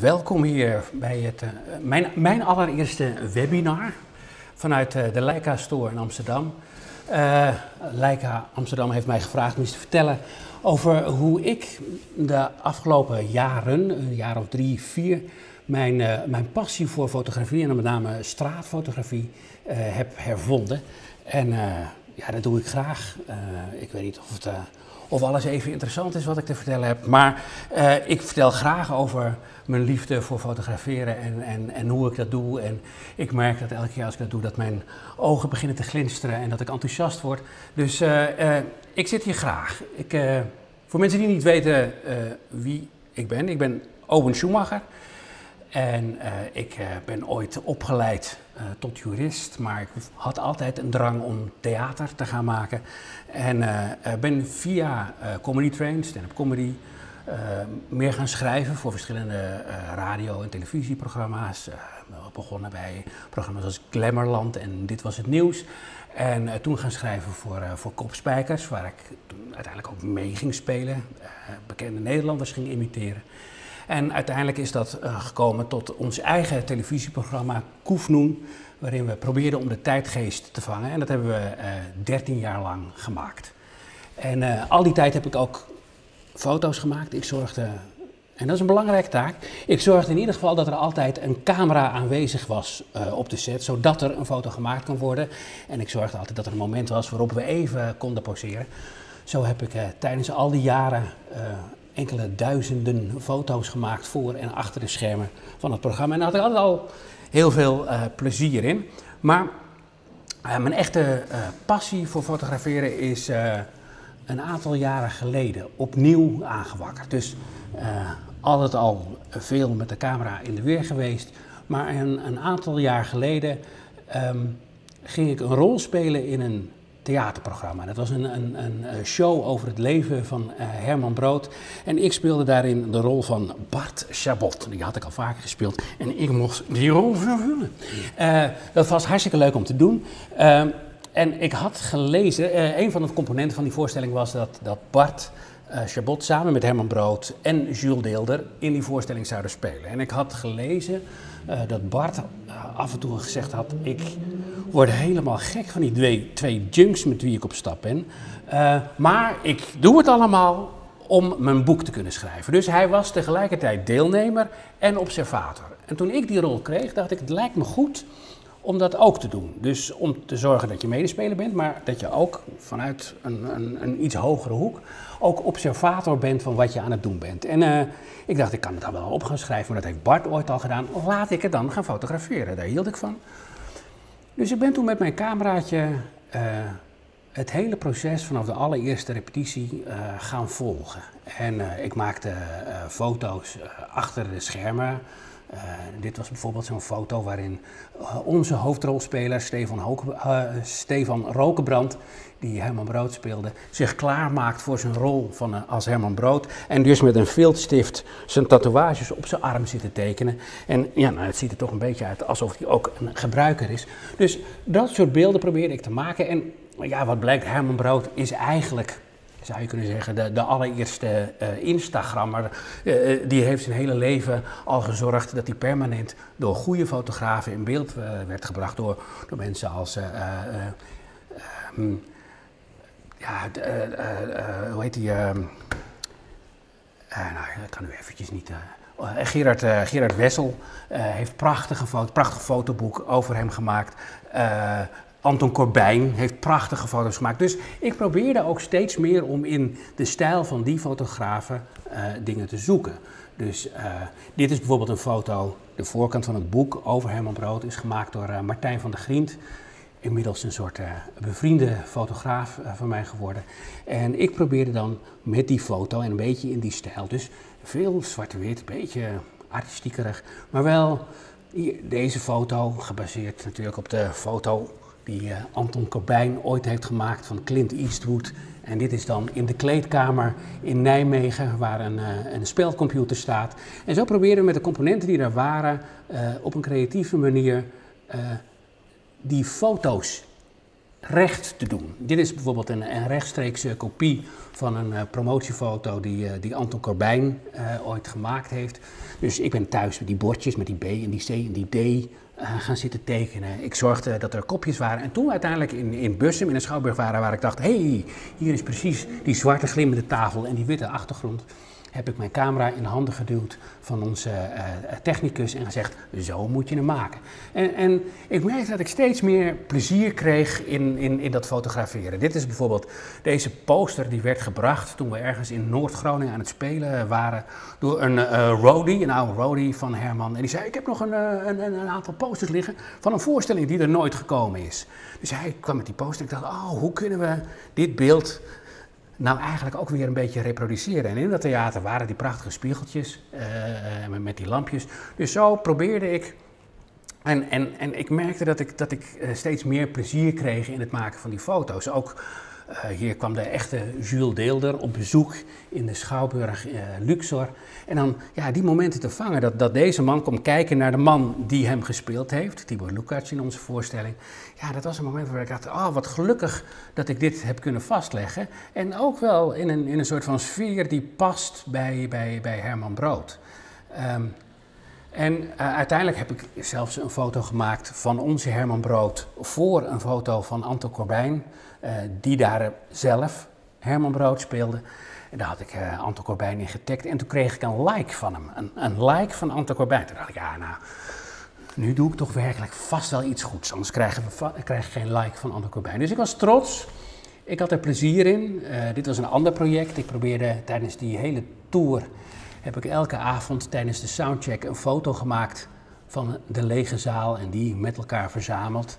Welkom hier bij het, uh, mijn, mijn allereerste webinar vanuit uh, de Leica Store in Amsterdam. Uh, Leica Amsterdam heeft mij gevraagd om iets te vertellen over hoe ik de afgelopen jaren, een jaar of drie, vier, mijn, mijn passie voor fotografie en met name straatfotografie heb hervonden. En ja, dat doe ik graag. ik weet niet of het of alles even interessant is wat ik te vertellen heb. Maar uh, ik vertel graag over mijn liefde voor fotograferen en, en, en hoe ik dat doe. En ik merk dat elke keer als ik dat doe, dat mijn ogen beginnen te glinsteren en dat ik enthousiast word. Dus uh, uh, ik zit hier graag. Ik, voor mensen die niet weten wie ik ben, ik ben Owen Schumacher. En uh, ik uh, ben ooit opgeleid uh, tot jurist, maar ik had altijd een drang om theater te gaan maken. En ben via comedy train, stand-up comedy, meer gaan schrijven voor verschillende radio- en televisieprogramma's. begonnen bij programma's als Glamourland en Dit Was Het Nieuws. En toen gaan schrijven voor, voor Kopspijkers, waar ik toen uiteindelijk ook mee ging spelen. bekende Nederlanders ging imiteren. En uiteindelijk is dat uh, gekomen tot ons eigen televisieprogramma Koefnoen, waarin we probeerden om de tijdgeest te vangen. En dat hebben we uh, 13 jaar lang gemaakt. En uh, al die tijd heb ik ook foto's gemaakt. Ik zorgde, en dat is een belangrijke taak, ik zorgde in ieder geval dat er altijd een camera aanwezig was op de set, zodat er een foto gemaakt kon worden. En ik zorgde altijd dat er een moment was waarop we even konden poseren. Zo heb ik tijdens al die jaren enkele duizenden foto's gemaakt voor en achter de schermen van het programma. En daar had ik altijd al heel veel uh, plezier in. Maar uh, mijn echte uh, passie voor fotograferen is een aantal jaren geleden opnieuw aangewakkerd. Dus altijd al veel met de camera in de weer geweest. Maar een, een aantal jaar geleden um, ging ik een rol spelen in een theaterprogramma. Dat was een, een, een show over het leven van uh, Herman Brood. En ik speelde daarin de rol van Bart Chabot. Die had ik al vaker gespeeld. En ik mocht die rol vervullen. Uh, dat was hartstikke leuk om te doen. Uh, en ik had gelezen, een van de componenten van die voorstelling was dat, dat Bart Chabot samen met Herman Brood en Jules Deelder in die voorstelling zouden spelen. En ik had gelezen dat Bart af en toe gezegd had: Ik word helemaal gek van die twee, twee junks met wie ik op stap ben. Uh, maar ik doe het allemaal om mijn boek te kunnen schrijven. Dus hij was tegelijkertijd deelnemer en observator. En toen ik die rol kreeg, dacht ik: Het lijkt me goed om dat ook te doen. Dus om te zorgen dat je medespeler bent, maar dat je ook vanuit een, een, een iets hogere hoek ook observator bent van wat je aan het doen bent. En uh, ik dacht, ik kan het dan wel op gaan schrijven, maar dat heeft Bart ooit al gedaan. Laat ik het dan gaan fotograferen. Daar hield ik van. Dus ik ben toen met mijn cameraatje uh, het hele proces vanaf de allereerste repetitie uh, gaan volgen. En uh, ik maakte foto's achter de schermen. dit was bijvoorbeeld zo'n foto waarin onze hoofdrolspeler Stefan, Hoke, Stefan Rokenbrand, die Herman Brood speelde, zich klaarmaakt voor zijn rol van, als Herman Brood. En dus met een viltstift zijn tatoeages op zijn arm zit te tekenen. En ja, nou, het ziet er toch een beetje uit alsof hij ook een gebruiker is. Dus dat soort beelden probeerde ik te maken. En ja, wat blijkt, Herman Brood is eigenlijk zou je kunnen zeggen, de, de allereerste uh, Instagrammer. Uh, die heeft zijn hele leven al gezorgd dat hij permanent door goede fotografen in beeld werd gebracht. Door, door mensen als. Um, ja, hoe heet die? nou, dat kan nu eventjes niet. Gerard, Gerard Wessel heeft prachtige foto, prachtig fotoboek over hem gemaakt. Anton Corbijn heeft prachtige foto's gemaakt. Dus ik probeerde ook steeds meer om in de stijl van die fotografen dingen te zoeken. Dus dit is bijvoorbeeld een foto, de voorkant van het boek over Herman Brood is gemaakt door Martijn van der Grient. Inmiddels een soort bevriende fotograaf van mij geworden. En ik probeerde dan met die foto en een beetje in die stijl, dus veel zwart-wit, een beetje artistiekerig, maar wel deze foto, gebaseerd natuurlijk op de foto die uh, Anton Corbijn ooit heeft gemaakt van Clint Eastwood. En dit is dan in de kleedkamer in Nijmegen, waar een, een spelcomputer staat. En zo proberen we met de componenten die er waren, op een creatieve manier die foto's recht te doen. Dit is bijvoorbeeld een, een rechtstreekse kopie van een uh, promotiefoto die, uh, die Anton Corbijn uh, ooit gemaakt heeft. Dus ik ben thuis met die bordjes, met die B en die C en die D gaan zitten tekenen. Ik zorgde dat er kopjes waren. En toen uiteindelijk in, in Bussum, in een schouwburg waren, waar ik dacht, hé, hey, hier is precies die zwarte glimmende tafel en die witte achtergrond heb ik mijn camera in de handen geduwd van onze uh, technicus en gezegd, zo moet je hem maken. En, en, ik merkte dat ik steeds meer plezier kreeg in, in, in dat fotograferen. Dit is bijvoorbeeld deze poster die werd gebracht toen we ergens in Noord-Groningen aan het spelen waren door een uh, roadie, een oude roadie van Herman. En die zei, ik heb nog een, een, een, aantal posters liggen van een voorstelling die er nooit gekomen is. Dus hij kwam met die poster en ik dacht, oh, hoe kunnen we dit beeld nou eigenlijk ook weer een beetje reproduceren. En in dat theater waren die prachtige spiegeltjes uh, met die lampjes. Dus zo probeerde ik. En, en, en ik merkte dat ik, dat ik steeds meer plezier kreeg in het maken van die foto's. Ook hier kwam de echte Jules Deelder op bezoek in de Schouwburg uh, Luxor. En dan ja, die momenten te vangen, dat, dat deze man komt kijken naar de man die hem gespeeld heeft, Tibor Lukacs in onze voorstelling. Ja, dat was een moment waar ik dacht, oh wat gelukkig dat ik dit heb kunnen vastleggen. En ook wel in een, in een soort van sfeer die past bij, bij, bij Herman Brood. Um, en uh, uiteindelijk heb ik zelfs een foto gemaakt van onze Herman Brood voor een foto van Anton Corbijn, die daar zelf Herman Brood speelde. En daar had ik uh, Anton Corbijn in getagd en toen kreeg ik een like van hem, een, een like van Anton Corbijn. Toen dacht ik, ja nou, nu doe ik toch werkelijk vast wel iets goeds, anders krijgen we, krijg ik geen like van Anton Corbijn. Dus ik was trots, ik had er plezier in. dit was een ander project, ik probeerde tijdens die hele tour heb ik elke avond tijdens de soundcheck een foto gemaakt van de lege zaal en die met elkaar verzameld.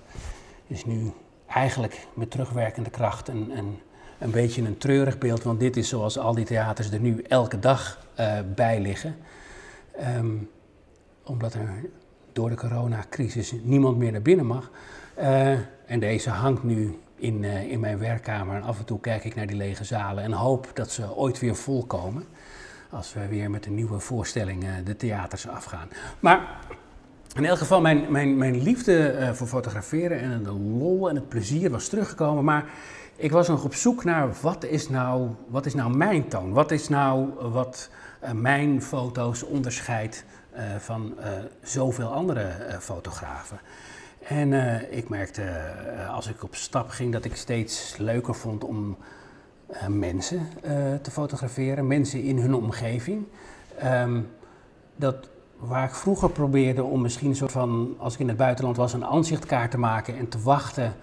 Is nu eigenlijk met terugwerkende kracht een, een, een beetje een treurig beeld, want dit is zoals al die theaters er nu elke dag uh, bij liggen. Um, omdat er door de coronacrisis niemand meer naar binnen mag. Uh, en deze hangt nu in, uh, in mijn werkkamer en af en toe kijk ik naar die lege zalen en hoop dat ze ooit weer volkomen als we weer met een nieuwe voorstelling de theaters afgaan. Maar in elk geval, mijn, mijn, mijn liefde uh, voor fotograferen en de lol en het plezier was teruggekomen. Maar ik was nog op zoek naar wat is nou, wat is nou mijn toon? Wat is nou wat uh, mijn foto's onderscheidt van zoveel andere fotografen? En ik merkte als ik op stap ging dat ik steeds leuker vond om mensen te fotograferen, mensen in hun omgeving. Um, dat waar ik vroeger probeerde om misschien een soort van, als ik in het buitenland was, een aanzichtkaart te maken en te wachten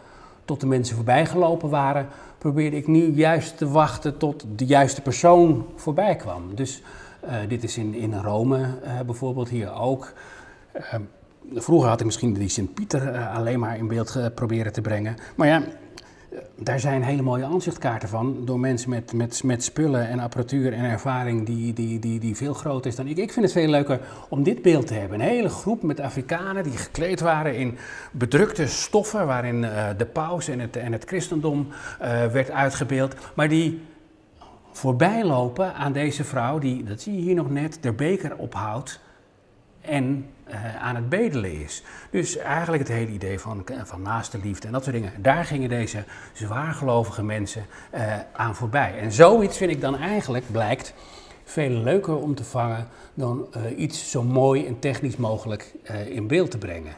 tot de mensen voorbij gelopen waren, probeerde ik nu juist te wachten tot de juiste persoon voorbij kwam. Dus uh, dit is in, in Rome bijvoorbeeld, hier ook. Ehm, vroeger had ik misschien die Sint-Pieter alleen maar in beeld proberen te brengen. Maar ja, daar zijn hele mooie aanzichtkaarten van door mensen met, met, met spullen en apparatuur en ervaring die, die, die, die veel groter is dan ik. Ik vind het veel leuker om dit beeld te hebben. Een hele groep met Afrikanen die gekleed waren in bedrukte stoffen waarin uh, de paus en het, en het christendom uh, werd uitgebeeld, maar die voorbij lopen aan deze vrouw die, dat zie je hier nog net, de beker ophoudt en uh, aan het bedelen is. Dus eigenlijk het hele idee van, van naaste liefde en dat soort dingen. Daar gingen deze zwaargelovige mensen uh, aan voorbij. En zoiets vind ik dan eigenlijk, blijkt, veel leuker om te vangen dan iets zo mooi en technisch mogelijk in beeld te brengen.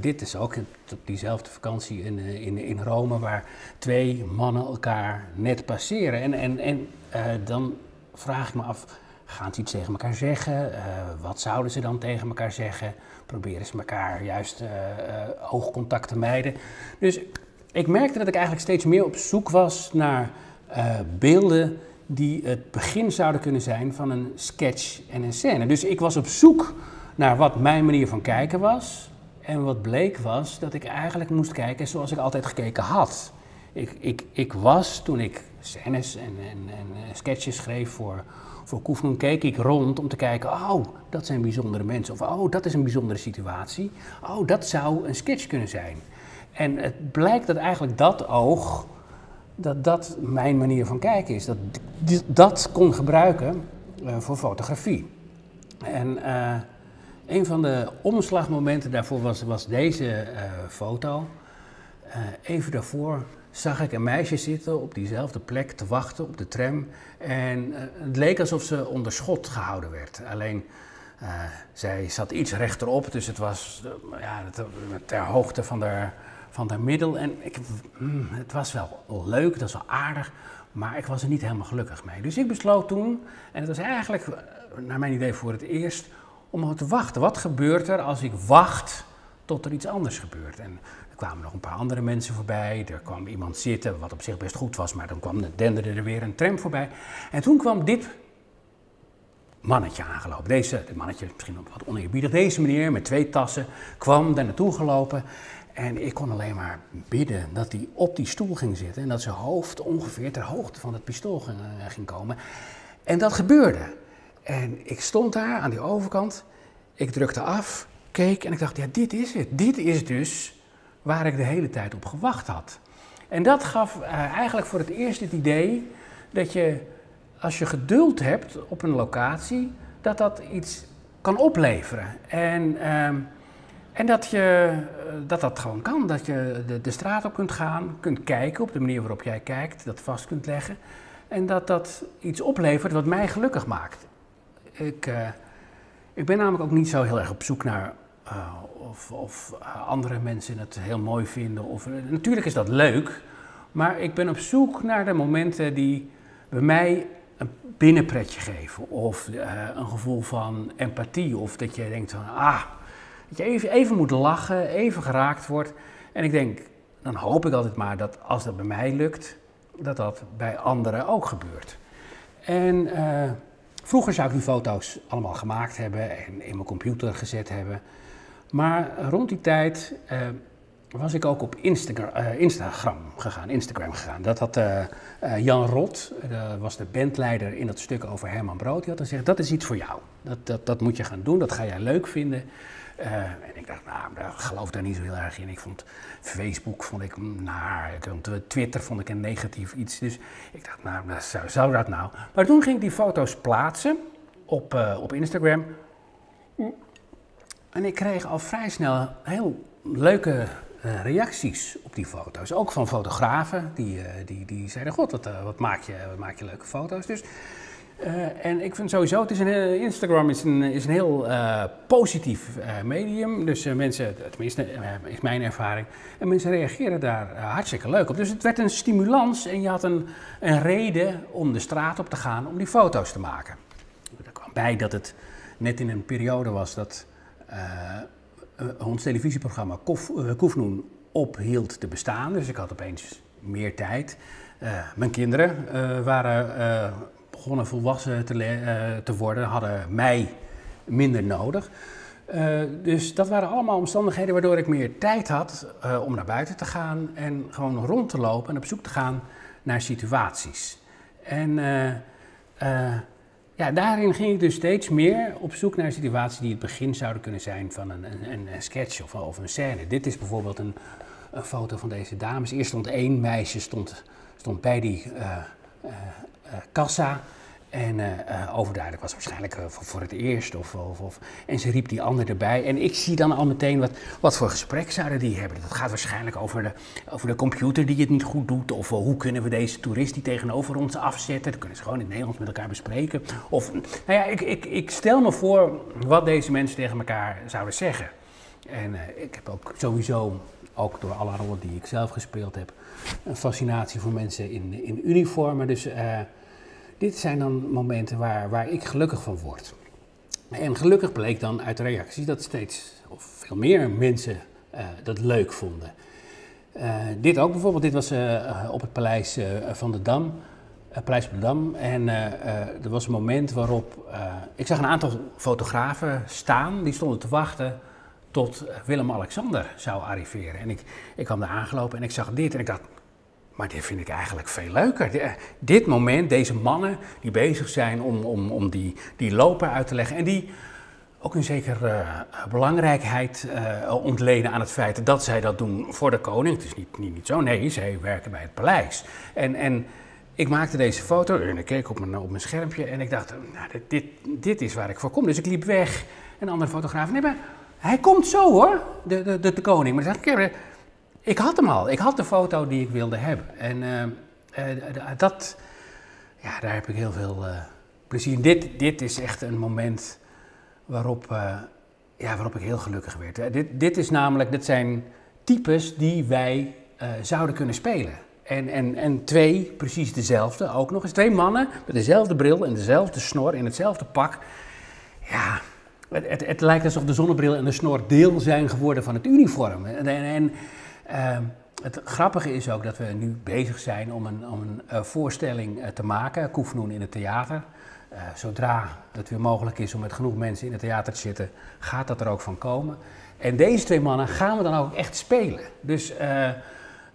dit is ook op diezelfde vakantie in, in, in Rome, waar twee mannen elkaar net passeren. En, en, en dan vraag ik me af, Gaan ze iets tegen elkaar zeggen? Uh, wat zouden ze dan tegen elkaar zeggen? Proberen ze elkaar juist uh, oogcontact te mijden? Dus ik merkte dat ik eigenlijk steeds meer op zoek was naar beelden die het begin zouden kunnen zijn van een sketch en een scène. Dus ik was op zoek naar wat mijn manier van kijken was. En wat bleek was dat ik eigenlijk moest kijken zoals ik altijd gekeken had. Ik, ik, ik was toen ik scènes en, en, en sketches schreef voor voor Koefman keek ik rond om te kijken, oh, dat zijn bijzondere mensen. Of oh, dat is een bijzondere situatie. Oh, dat zou een sketch kunnen zijn. En het blijkt dat eigenlijk dat oog, dat dat mijn manier van kijken is. Dat dat kon gebruiken uh, voor fotografie. En uh, een van de omslagmomenten daarvoor was, was deze uh, foto. even daarvoor zag ik een meisje zitten op diezelfde plek te wachten op de tram. En het leek alsof ze onder schot gehouden werd. Alleen zij zat iets rechterop, dus het was ja, ter hoogte van haar, van haar middel. En ik, mm, het was wel leuk, dat was wel aardig. Maar ik was er niet helemaal gelukkig mee. Dus ik besloot toen, en het was eigenlijk naar mijn idee voor het eerst, om te wachten. Wat gebeurt er als ik wacht tot er iets anders gebeurt? En kwamen nog een paar andere mensen voorbij. Er kwam iemand zitten, wat op zich best goed was, maar dan kwam, denderde er weer een tram voorbij. En toen kwam dit mannetje aangelopen. Deze, dit mannetje, misschien wat oneerbiedig, deze meneer met twee tassen kwam daar naartoe gelopen. En ik kon alleen maar bidden dat hij op die stoel ging zitten en dat zijn hoofd ongeveer ter hoogte van het pistool ging, eh, ging komen. En dat gebeurde. En ik stond daar aan die overkant, ik drukte af, keek en ik dacht, ja, dit is het. Dit is dus waar ik de hele tijd op gewacht had. En dat gaf uh, eigenlijk voor het eerst het idee dat je, als je geduld hebt op een locatie, dat dat iets kan opleveren. En, uh, en dat, je, uh, dat dat gewoon kan. Dat je de, de straat op kunt gaan, kunt kijken op de manier waarop jij kijkt, dat vast kunt leggen. En dat dat iets oplevert wat mij gelukkig maakt. Ik, uh, ik ben namelijk ook niet zo heel erg op zoek naar uh, of, of uh, andere mensen het heel mooi vinden. Of, natuurlijk is dat leuk, maar ik ben op zoek naar de momenten die bij mij een binnenpretje geven. Of een gevoel van empathie. Of dat je denkt van, ah, dat je even, even moet lachen, even geraakt wordt. En ik denk, dan hoop ik altijd maar dat als dat bij mij lukt, dat dat bij anderen ook gebeurt. En vroeger zou ik die foto's allemaal gemaakt hebben en in mijn computer gezet hebben. Maar rond die tijd uh, was ik ook op Instagram, uh, Instagram gegaan, Instagram gegaan. Dat had Jan Rot, was de bandleider in dat stuk over Herman Brood. Die had gezegd, dat is iets voor jou. Dat, dat, dat moet je gaan doen, dat ga jij leuk vinden. En ik dacht, nou, ik geloof daar niet zo heel erg in. Ik vond Facebook vond ik naar, Twitter vond ik een negatief iets. Dus ik dacht, nou, zou, zou dat nou? Maar toen ging ik die foto's plaatsen op, op Instagram. En ik kreeg al vrij snel heel leuke uh, reacties op die foto's. Ook van fotografen, die, die, die zeiden, god, wat, wat, maak je, wat maak je leuke foto's. Dus en ik vind sowieso, het is een, Instagram is een, is een heel positief medium. Dus mensen, tenminste is mijn ervaring, en mensen reageren daar hartstikke leuk op. Dus het werd een stimulans en je had een, een reden om de straat op te gaan om die foto's te maken. Er kwam bij dat het net in een periode was dat ons televisieprogramma Kof, Koefnoen ophield te bestaan. Dus ik had opeens meer tijd. mijn kinderen waren begonnen volwassen te, uh, te worden, hadden mij minder nodig. Uh, dus dat waren allemaal omstandigheden waardoor ik meer tijd had uh, om naar buiten te gaan en gewoon rond te lopen en op zoek te gaan naar situaties. En ja, daarin ging ik dus steeds meer op zoek naar situaties die het begin zouden kunnen zijn van een, een, een sketch of, of, een scène. Dit is bijvoorbeeld een, een, foto van deze dames. Eerst stond één meisje stond, stond bij die kassa. En uh, overduidelijk was waarschijnlijk uh, voor, het eerst. Of, of, of, en ze riep die ander erbij. En ik zie dan al meteen wat, wat voor gesprek zouden die hebben. Dat gaat waarschijnlijk over de, over de computer die het niet goed doet. Of hoe kunnen we deze toerist die tegenover ons afzetten. Dat kunnen ze gewoon in het Nederlands met elkaar bespreken. Of, nou ja, ik, ik, ik stel me voor wat deze mensen tegen elkaar zouden zeggen. En ik heb ook sowieso, ook door alle rollen die ik zelf gespeeld heb, een fascinatie voor mensen in, in uniformen. Dus dit zijn dan momenten waar, waar ik gelukkig van word. En gelukkig bleek dan uit de reacties dat steeds of veel meer mensen uh, dat leuk vonden. Uh, dit ook bijvoorbeeld, dit was uh, op het Paleis van de Dam, Paleis van de Dam. En er was een moment waarop ik zag een aantal fotografen staan, die stonden te wachten tot Willem-Alexander zou arriveren. En ik, ik kwam daar aangelopen en ik zag dit en ik dacht, maar dit vind ik eigenlijk veel leuker. Eh, dit moment, deze mannen die bezig zijn om, om, om die, die lopen uit te leggen. En die ook een zekere uh, belangrijkheid uh, ontlenen aan het feit dat zij dat doen voor de koning. Het is niet, niet, niet zo, nee, zij werken bij het paleis. En, en ik maakte deze foto en ik keek op mijn, op mijn schermpje en ik dacht, nou, dit, dit, dit is waar ik voor kom. Dus ik liep weg. En een andere fotograaf, nee, maar hij komt zo hoor, de, de, de, koning. Maar dan zeg ik, ik had hem al. Ik had de foto die ik wilde hebben. En dat, ja, daar heb ik heel veel plezier in. Dit, dit is echt een moment waarop, ja, waarop ik heel gelukkig werd. dit, dit is namelijk, dit zijn types die wij zouden kunnen spelen. En, en, en twee, precies dezelfde, ook nog eens. Twee mannen met dezelfde bril en dezelfde snor in hetzelfde pak. Ja, het, het, het lijkt alsof de zonnebril en de snor deel zijn geworden van het uniform. En, en het grappige is ook dat we nu bezig zijn om een, om een uh, voorstelling uh, te maken, Koefnoen in het theater. Uh, zodra het weer mogelijk is om met genoeg mensen in het theater te zitten, gaat dat er ook van komen. En deze twee mannen gaan we dan ook echt spelen. Dus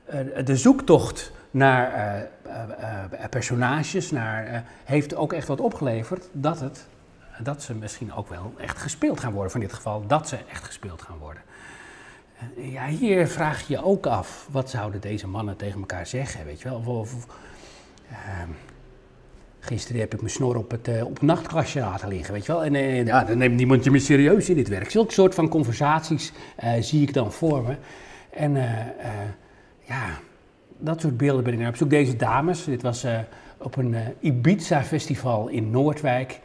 eh, de zoektocht naar eh, eh, personages naar, heeft ook echt wat opgeleverd dat, het, dat ze misschien ook wel echt gespeeld gaan worden. Van dit geval dat ze echt gespeeld gaan worden. Ja, hier vraag je je ook af, wat zouden deze mannen tegen elkaar zeggen, weet je wel? Of, of, ehm, Gisteren heb ik mijn snor op het, op het nachtkastje laten liggen, weet je wel. En ja, dan neemt niemand je meer serieus in dit werk. Zulke soort van conversaties zie ik dan voor me. En ja, dat soort beelden ben ik naar op zoek. Deze dames, dit was op een Ibiza-festival in Noordwijk.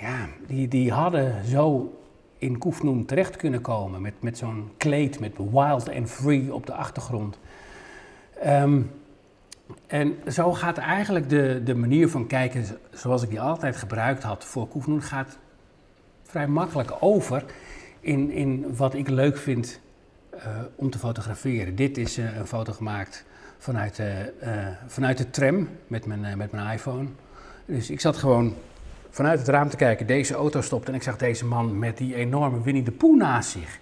Ja, die, die hadden zo in Koefnoen terecht kunnen komen met, met zo'n kleed met wild and free op de achtergrond. Um, en zo gaat eigenlijk de, de manier van kijken zoals ik die altijd gebruikt had voor Koefnoen, gaat vrij makkelijk over in, in wat ik leuk vind uh, om te fotograferen. Dit is uh, een foto gemaakt vanuit, uh, vanuit de tram met mijn, met mijn iPhone. Dus ik zat gewoon vanuit het raam te kijken. Deze auto stopte en ik zag deze man met die enorme Winnie de Pooh naast zich.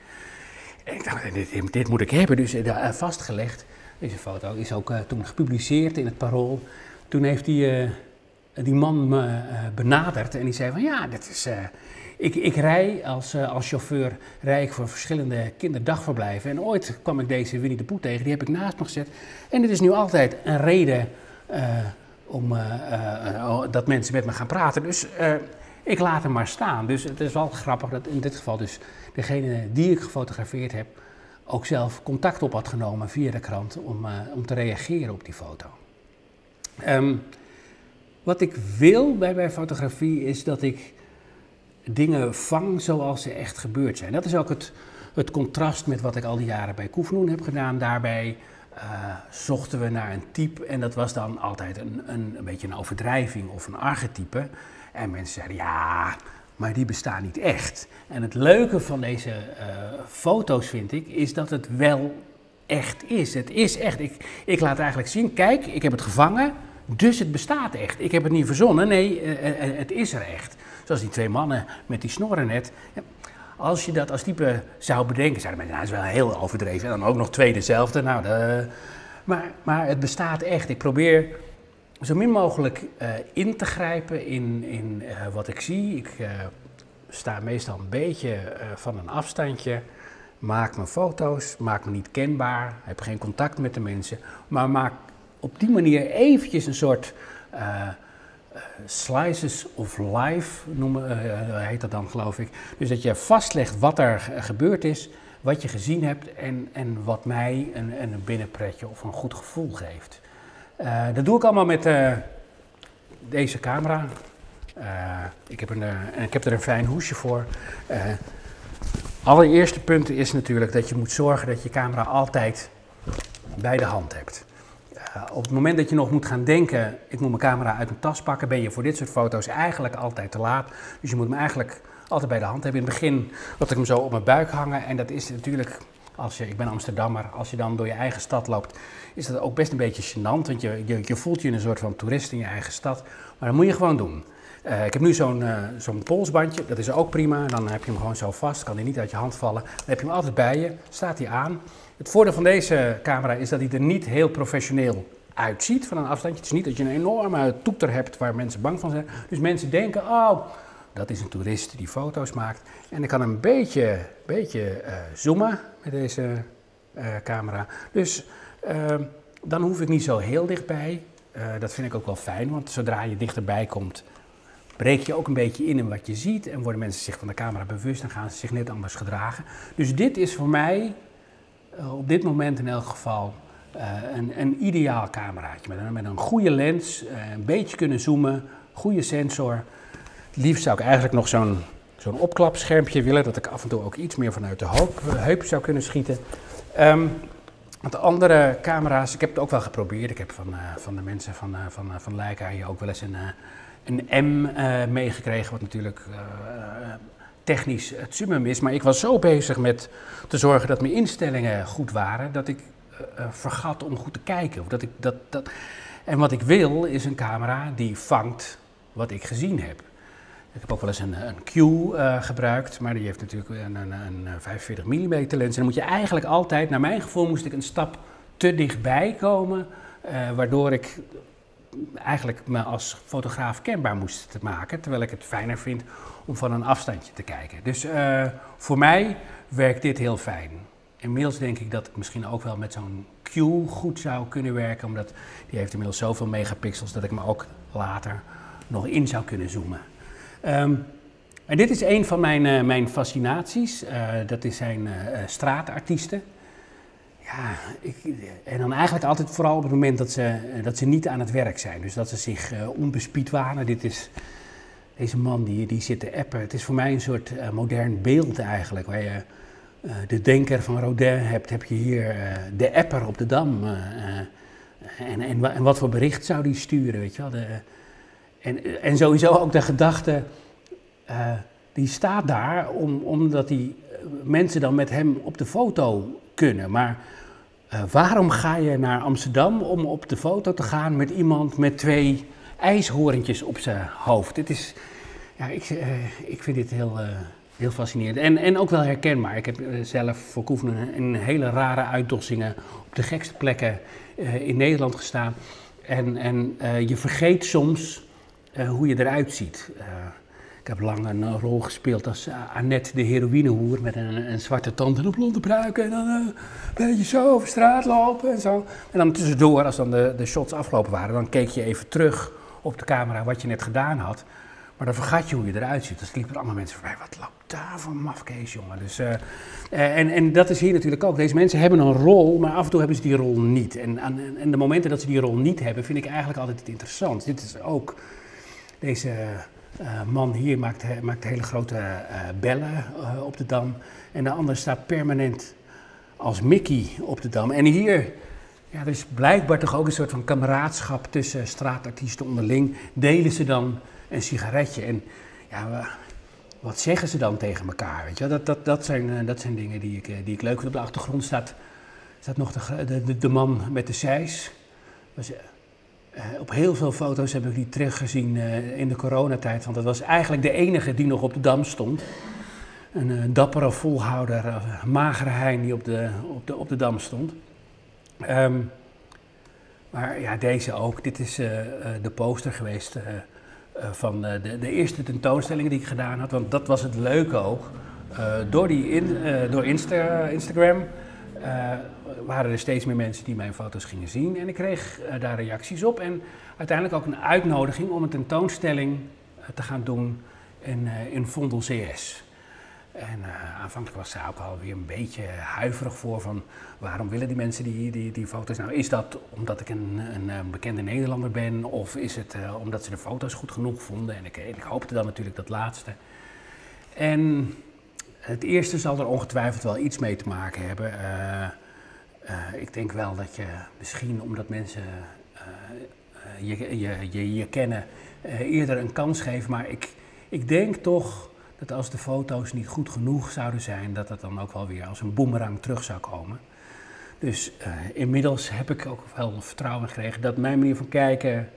En ik dacht, dit, dit moet ik hebben. Dus vastgelegd. Deze foto is ook toen gepubliceerd in het Parool. Toen heeft die, die man me benaderd en die zei van ja, dit is ik, ik rij als, als chauffeur rij ik voor verschillende kinderdagverblijven. En ooit kwam ik deze Winnie de Poe tegen, die heb ik naast me gezet. En het is nu altijd een reden om, uh, dat mensen met me gaan praten. Dus ik laat hem maar staan. Dus het is wel grappig dat in dit geval dus degene die ik gefotografeerd heb... ook zelf contact op had genomen via de krant om, om te reageren op die foto. Um, wat ik wil bij mijn fotografie is dat ik dingen vang zoals ze echt gebeurd zijn. Dat is ook het, het contrast met wat ik al die jaren bij Koefnoen heb gedaan. Daarbij uh, zochten we naar een type en dat was dan altijd een, een, een beetje een overdrijving of een archetype. En mensen zeiden ja, maar die bestaan niet echt. En het leuke van deze uh, foto's vind ik, is dat het wel echt is. Het is echt. Ik, ik laat eigenlijk zien, kijk, ik heb het gevangen, dus het bestaat echt. Ik heb het niet verzonnen, nee, uh, het is er echt. Zoals die twee mannen met die snorren net. Als je dat als type zou bedenken, zouden mensen, dat is wel heel overdreven. En dan ook nog twee dezelfde. Nou, de, maar, maar het bestaat echt. Ik probeer zo min mogelijk uh, in te grijpen in, in uh, wat ik zie. Ik uh, sta meestal een beetje van een afstandje. Maak mijn foto's, maak me niet kenbaar, heb geen contact met de mensen. Maar maak op die manier eventjes een soort slices of life noemen, uh, heet dat dan geloof ik. Dus dat je vastlegt wat er gebeurd is, wat je gezien hebt en, en wat mij een, een binnenpretje of een goed gevoel geeft. Uh, dat doe ik allemaal met deze camera. ik, heb een, ik heb er een fijn hoesje voor. allereerste punt is natuurlijk dat je moet zorgen dat je camera altijd bij de hand hebt. Uh, op het moment dat je nog moet gaan denken, ik moet mijn camera uit mijn tas pakken, ben je voor dit soort foto's eigenlijk altijd te laat. Dus je moet hem eigenlijk altijd bij de hand hebben. In het begin had ik hem zo op mijn buik hangen en dat is natuurlijk, als je, ik ben Amsterdammer, als je dan door je eigen stad loopt, is dat ook best een beetje gênant, want je, je, je voelt je een soort van toerist in je eigen stad. Maar dat moet je gewoon doen. Uh, ik heb nu zo'n uh, zo'n polsbandje, dat is ook prima. Dan heb je hem gewoon zo vast, kan hij niet uit je hand vallen. Dan heb je hem altijd bij je, staat hij aan. Het voordeel van deze camera is dat hij er niet heel professioneel uitziet van een afstandje. Het is niet dat je een enorme toeter hebt waar mensen bang van zijn. Dus mensen denken, oh, dat is een toerist die foto's maakt. En ik kan een beetje, beetje uh, zoomen met deze camera. Dus uh, dan hoef ik niet zo heel dichtbij. dat vind ik ook wel fijn, want zodra je dichterbij komt, breek je ook een beetje in in wat je ziet. En worden mensen zich van de camera bewust en gaan ze zich net anders gedragen. Dus dit is voor mij eh, op dit moment in elk geval eh, een, een ideaal cameraatje. Met een, met een goede lens, eh, een beetje kunnen zoomen, goede sensor. Het liefst zou ik eigenlijk nog zo'n zo'n opklapschermpje willen, dat ik af en toe ook iets meer vanuit de heup, heup zou kunnen schieten. Um, want de andere camera's, ik heb het ook wel geprobeerd. Ik heb van, van de mensen van, van, van Leica hier ook wel eens een, een M meegekregen, wat natuurlijk technisch het summum is. Maar ik was zo bezig met te zorgen dat mijn instellingen goed waren, dat ik vergat om goed te kijken. Of dat ik, dat, dat... En wat ik wil is een camera die vangt wat ik gezien heb. Ik heb ook wel eens een, een Q gebruikt, maar die heeft natuurlijk een, een, een 45 mm lens. En dan moet je eigenlijk altijd, naar mijn gevoel, moest ik een stap te dichtbij komen, waardoor ik eigenlijk me als fotograaf kenbaar moest maken. Terwijl ik het fijner vind om van een afstandje te kijken. Dus uh, voor mij werkt dit heel fijn. Inmiddels denk ik dat het misschien ook wel met zo'n Q goed zou kunnen werken, omdat die heeft inmiddels zoveel megapixels dat ik me ook later nog in zou kunnen zoomen. Um, en dit is een van mijn, uh, mijn fascinaties. Uh, dat is zijn straatartiesten. Ja, ik, en dan eigenlijk altijd vooral op het moment dat ze, dat ze niet aan het werk zijn. Dus dat ze zich onbespied wanen. Dit is deze man die, die zit te appen. Het is voor mij een soort modern beeld eigenlijk. Waar je de denker van Rodin hebt, heb je hier de apper op de dam. En, en, en, wat voor bericht zou die sturen, weet je wel? De, en, en sowieso ook de gedachte, die staat daar om, omdat die mensen dan met hem op de foto kunnen. Maar uh, waarom ga je naar Amsterdam om op de foto te gaan met iemand met twee ijshoorntjes op zijn hoofd? Dit is, ja, ik, uh, ik vind dit heel, heel fascinerend en, en ook wel herkenbaar. Ik heb zelf voor Koeven in hele rare uitdossingen op de gekste plekken in Nederland gestaan. En, en je vergeet soms hoe je eruit ziet. Ik heb lang een rol gespeeld als uh, Annette de heroïnehoer met een, een, zwarte tand en een blonde pruik. En dan een beetje zo over straat lopen en zo. En dan tussendoor, als dan de, de shots afgelopen waren, dan keek je even terug op de camera wat je net gedaan had. Maar dan vergat je hoe je eruit ziet. Dus liepen allemaal mensen voorbij. Wat loopt daar voor mafkees, jongen. Dus, uh, en, en dat is hier natuurlijk ook. Deze mensen hebben een rol, maar af en toe hebben ze die rol niet. En, en, en de momenten dat ze die rol niet hebben, vind ik eigenlijk altijd interessant. Dit is ook deze uh, man hier maakt, maakt hele grote uh, bellen uh, op de dam. En de ander staat permanent als Mickey op de dam. En hier, ja, er is blijkbaar toch ook een soort van kameraadschap tussen straatartiesten onderling. Delen ze dan een sigaretje en ja, wat zeggen ze dan tegen elkaar? Weet je? Dat, dat, dat, zijn, dat zijn dingen die ik, die ik leuk vind. Op de achtergrond staat, staat nog de, de, de man met de seis. Uh, op heel veel foto's heb ik die teruggezien uh, in de coronatijd, want dat was eigenlijk de enige die nog op de dam stond. Een uh, dappere volhouder, magere hein die op de, op de, op de dam stond. Um, maar ja, deze ook. Dit is de poster geweest van de, de, eerste tentoonstellingen die ik gedaan had. Want dat was het leuke ook. door die in, door Insta, Instagram uh, waren er steeds meer mensen die mijn foto's gingen zien. En ik kreeg uh, daar reacties op. En uiteindelijk ook een uitnodiging om een tentoonstelling uh, te gaan doen in, in Vondel CS. En aanvankelijk was zij ook alweer een beetje huiverig voor van waarom willen die mensen die, die, die foto's? Nou, is dat omdat ik een, een bekende Nederlander ben of is het omdat ze de foto's goed genoeg vonden? En ik, ik hoopte dan natuurlijk dat laatste. En het eerste zal er ongetwijfeld wel iets mee te maken hebben. Uh, ik denk wel dat je misschien omdat mensen uh, je, je, je, je, kennen eerder een kans geven. Maar ik, ik denk toch dat als de foto's niet goed genoeg zouden zijn, dat dat dan ook wel weer als een boemerang terug zou komen. Dus inmiddels heb ik ook wel vertrouwen gekregen dat mijn manier van kijken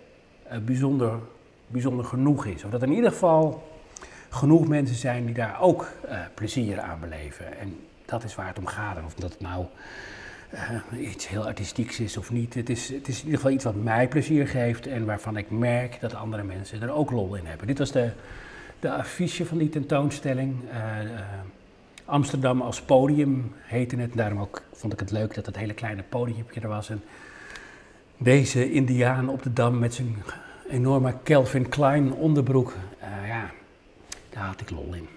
bijzonder, bijzonder genoeg is. Of dat in ieder geval genoeg mensen zijn die daar ook plezier aan beleven. En dat is waar het om gaat. Of dat nou uh, iets heel artistieks is of niet. Het is, het is in ieder geval iets wat mij plezier geeft en waarvan ik merk dat andere mensen er ook lol in hebben. Dit was de, de affiche van die tentoonstelling. Uh, Amsterdam als podium heette het. Daarom ook vond ik het leuk dat het hele kleine podiumpje er was. En deze indiaan op de dam met zijn enorme Calvin Klein onderbroek. ja, daar had ik lol in.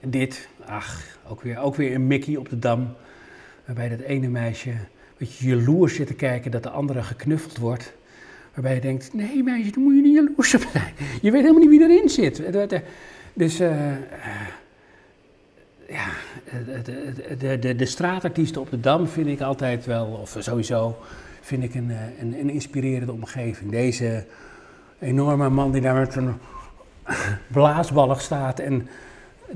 En dit, ach, ook weer, ook weer een Mickey op de dam. Waarbij dat ene meisje een beetje jaloers zit te kijken dat de andere geknuffeld wordt. Waarbij je denkt, nee meisje, dan moet je niet jaloers op zijn. Je weet helemaal niet wie erin zit. Dus uh, ja, de, de, de, de straatartiesten op de Dam vind ik altijd wel, of sowieso, vind ik een, een, een inspirerende omgeving. Deze enorme man die daar met een blaasballig staat en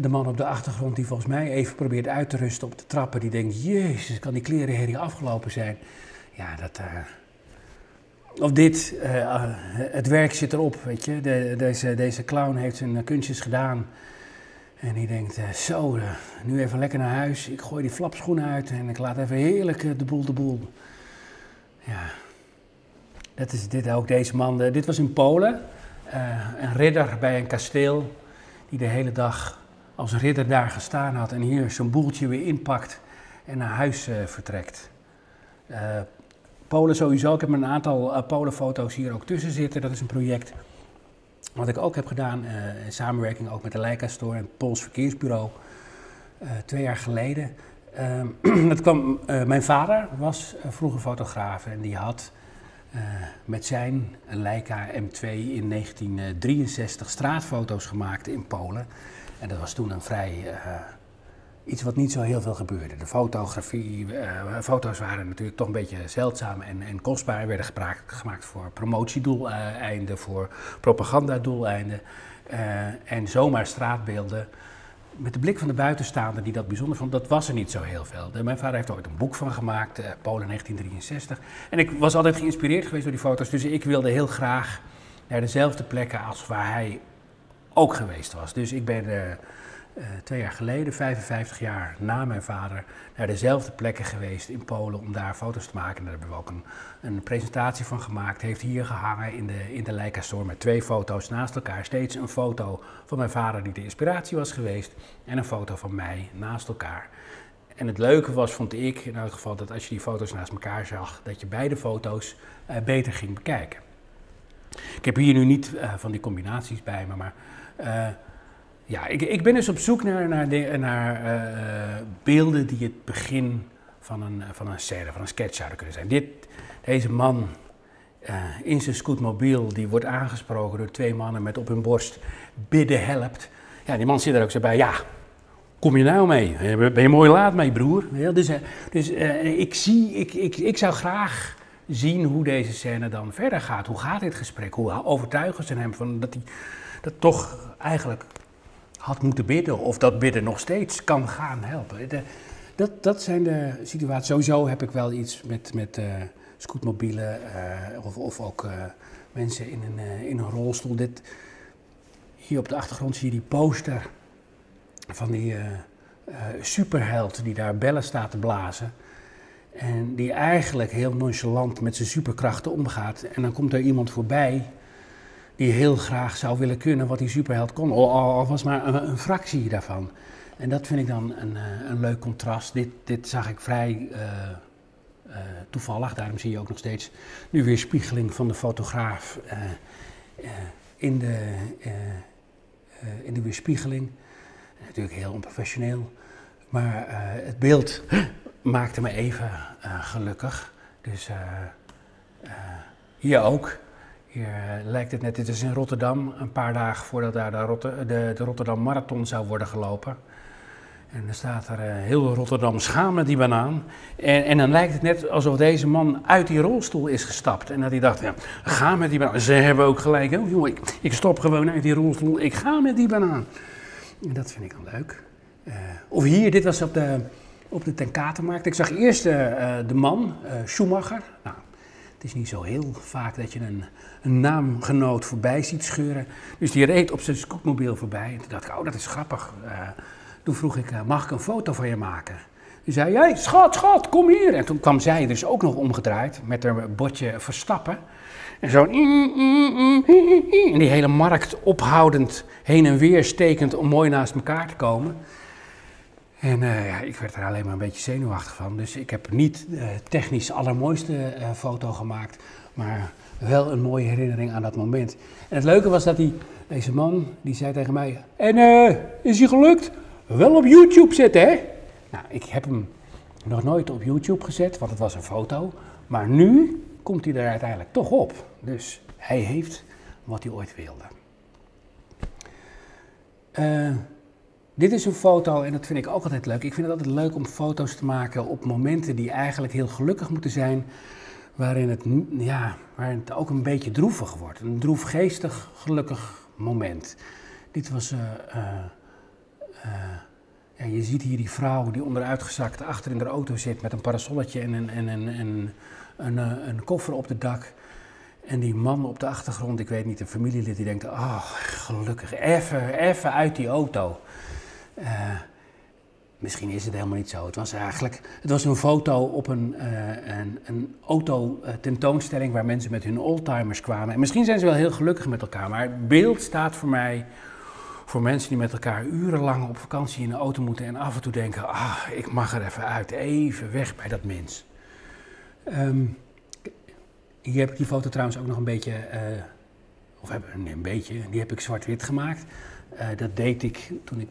de man op de achtergrond die volgens mij even probeert uit te rusten op de trappen, die denkt, jezus, kan die klerenherrie afgelopen zijn? Ja, dat... Uh, of dit, uh, het werk zit erop, weet je. De, deze, deze clown heeft zijn kunstjes gedaan. En die denkt, zo, nu even lekker naar huis. Ik gooi die flapschoenen uit en ik laat even heerlijk de boel de boel. Ja, dat is dit ook, deze man. dit was in Polen. een ridder bij een kasteel die de hele dag als ridder daar gestaan had en hier zijn boeltje weer inpakt en naar huis uh, vertrekt. Uh, Polen sowieso, ik heb een aantal uh, Polenfoto's hier ook tussen zitten. Dat is een project wat ik ook heb gedaan in samenwerking ook met de Leica Store en het Pools Verkeersbureau twee jaar geleden. Ehm, dat kwam, mijn vader was vroeger fotograaf en die had met zijn Leica M2 in 1963 straatfoto's gemaakt in Polen. En dat was toen een vrij uh, iets wat niet zo heel veel gebeurde. De fotografie, uh, foto's waren natuurlijk toch een beetje zeldzaam en, en kostbaar. werden gebruikt, gemaakt voor promotiedoeleinden, voor propagandadoeleinden. Uh, en zomaar straatbeelden. Met de blik van de buitenstaander die dat bijzonder vond, dat was er niet zo heel veel. Mijn vader heeft er ooit een boek van gemaakt, Polen 1963. En ik was altijd geïnspireerd geweest door die foto's, dus ik wilde heel graag naar dezelfde plekken als waar hij ook geweest was. Dus ik ben uh, twee jaar geleden, 55 jaar na mijn vader, naar dezelfde plekken geweest in Polen om daar foto's te maken. En daar hebben we ook een, een presentatie van gemaakt. Heeft hier gehangen in de, in de Leica met twee foto's naast elkaar. Steeds een foto van mijn vader die de inspiratie was geweest en een foto van mij naast elkaar. En het leuke was, vond ik in elk geval, dat als je die foto's naast elkaar zag, dat je beide foto's uh, beter ging bekijken. Ik heb hier nu niet van die combinaties bij me, maar ja, ik, ik ben dus op zoek naar, naar, naar uh, beelden die het begin van een, van een scène, van een sketch zouden kunnen zijn. Dit, deze man in zijn scootmobiel, die wordt aangesproken door twee mannen met op hun borst bidden helpt. Ja, die man zit er ook zo bij, ja, kom je nou mee? Ben je mooi laat mee, broer? Ja, dus dus ik zie, ik, ik, ik zou graag zien hoe deze scène dan verder gaat. Hoe gaat dit gesprek? Hoe overtuigen ze hem van dat hij dat toch eigenlijk had moeten bidden of dat bidden nog steeds kan gaan helpen. Dat, dat zijn de situaties. Sowieso heb ik wel iets met, met uh, scootmobielen uh, of, of ook uh, mensen in een, in een rolstoel. Dit, hier op de achtergrond zie je die poster van die superheld die daar bellen staat te blazen. En die eigenlijk heel nonchalant met zijn superkrachten omgaat. En dan komt er iemand voorbij die heel graag zou willen kunnen wat die superheld kon, al, was maar een, een, fractie daarvan. En dat vind ik dan een, eh, een leuk contrast. Dit, dit zag ik vrij uh, uh, toevallig, daarom zie je ook nog steeds nu weer spiegeling van de fotograaf in, de, in de weerspiegeling. Natuurlijk heel onprofessioneel, maar het beeld maakte me even gelukkig. Dus hier ook. Hier eh, lijkt het net, dit is in Rotterdam, een paar dagen voordat daar de, de, Rotterdam Marathon zou worden gelopen. En dan staat er heel Rotterdam schaam met die banaan. En, en, dan lijkt het net alsof deze man uit die rolstoel is gestapt. En dat hij dacht, ja, ga met die banaan. Ze hebben ook gelijk, oh, ik, ik, stop gewoon uit die rolstoel, ik ga met die banaan. En dat vind ik dan leuk. Of hier, dit was op de, op de Tenkatenmarkt. Ik zag eerst uh, de man, Schumacher. Nou, het is niet zo heel vaak dat je een, een naamgenoot voorbij ziet scheuren. Dus die reed op zijn scootmobiel voorbij. En toen dacht ik, oh, dat is grappig. Toen vroeg ik, mag ik een foto van je maken? Die zei, jij, schat, schat, kom hier. En toen kwam zij dus ook nog omgedraaid met haar bordje Verstappen. En zo, en die hele markt ophoudend, heen en weer stekend om mooi naast elkaar te komen. En uh, ja, ik werd er alleen maar een beetje zenuwachtig van. Dus ik heb niet uh, technisch allermooiste uh, foto gemaakt, maar wel een mooie herinnering aan dat moment. En het leuke was dat die, deze man, die zei tegen mij, en is hij gelukt? Wel op YouTube zetten, hè? Nou, ik heb hem nog nooit op YouTube gezet, want het was een foto. Maar nu komt hij er uiteindelijk toch op. Dus hij heeft wat hij ooit wilde. Uh, dit is een foto en dat vind ik ook altijd leuk. Ik vind het altijd leuk om foto's te maken op momenten die eigenlijk heel gelukkig moeten zijn. Waarin het, ja, waarin het ook een beetje droevig wordt. Een droefgeestig, gelukkig moment. Dit was. Uh, je ziet hier die vrouw die onderuitgezakt achter in de auto zit met een parasolletje en een, en, en, en een, een koffer op het dak. En die man op de achtergrond, ik weet niet, een familielid, die denkt: Oh, gelukkig, even, even uit die auto. Uh, misschien is het helemaal niet zo. Het was eigenlijk het was een foto op een, uh, een, een auto-tentoonstelling waar mensen met hun oldtimers kwamen. En misschien zijn ze wel heel gelukkig met elkaar, maar het beeld staat voor mij voor mensen die met elkaar urenlang op vakantie in de auto moeten en af en toe denken: ah, ik mag er even uit, even weg bij dat mens. Um, hier heb ik die foto trouwens ook nog een beetje, of heb, nee, een beetje, die heb ik zwart-wit gemaakt. Dat deed ik toen ik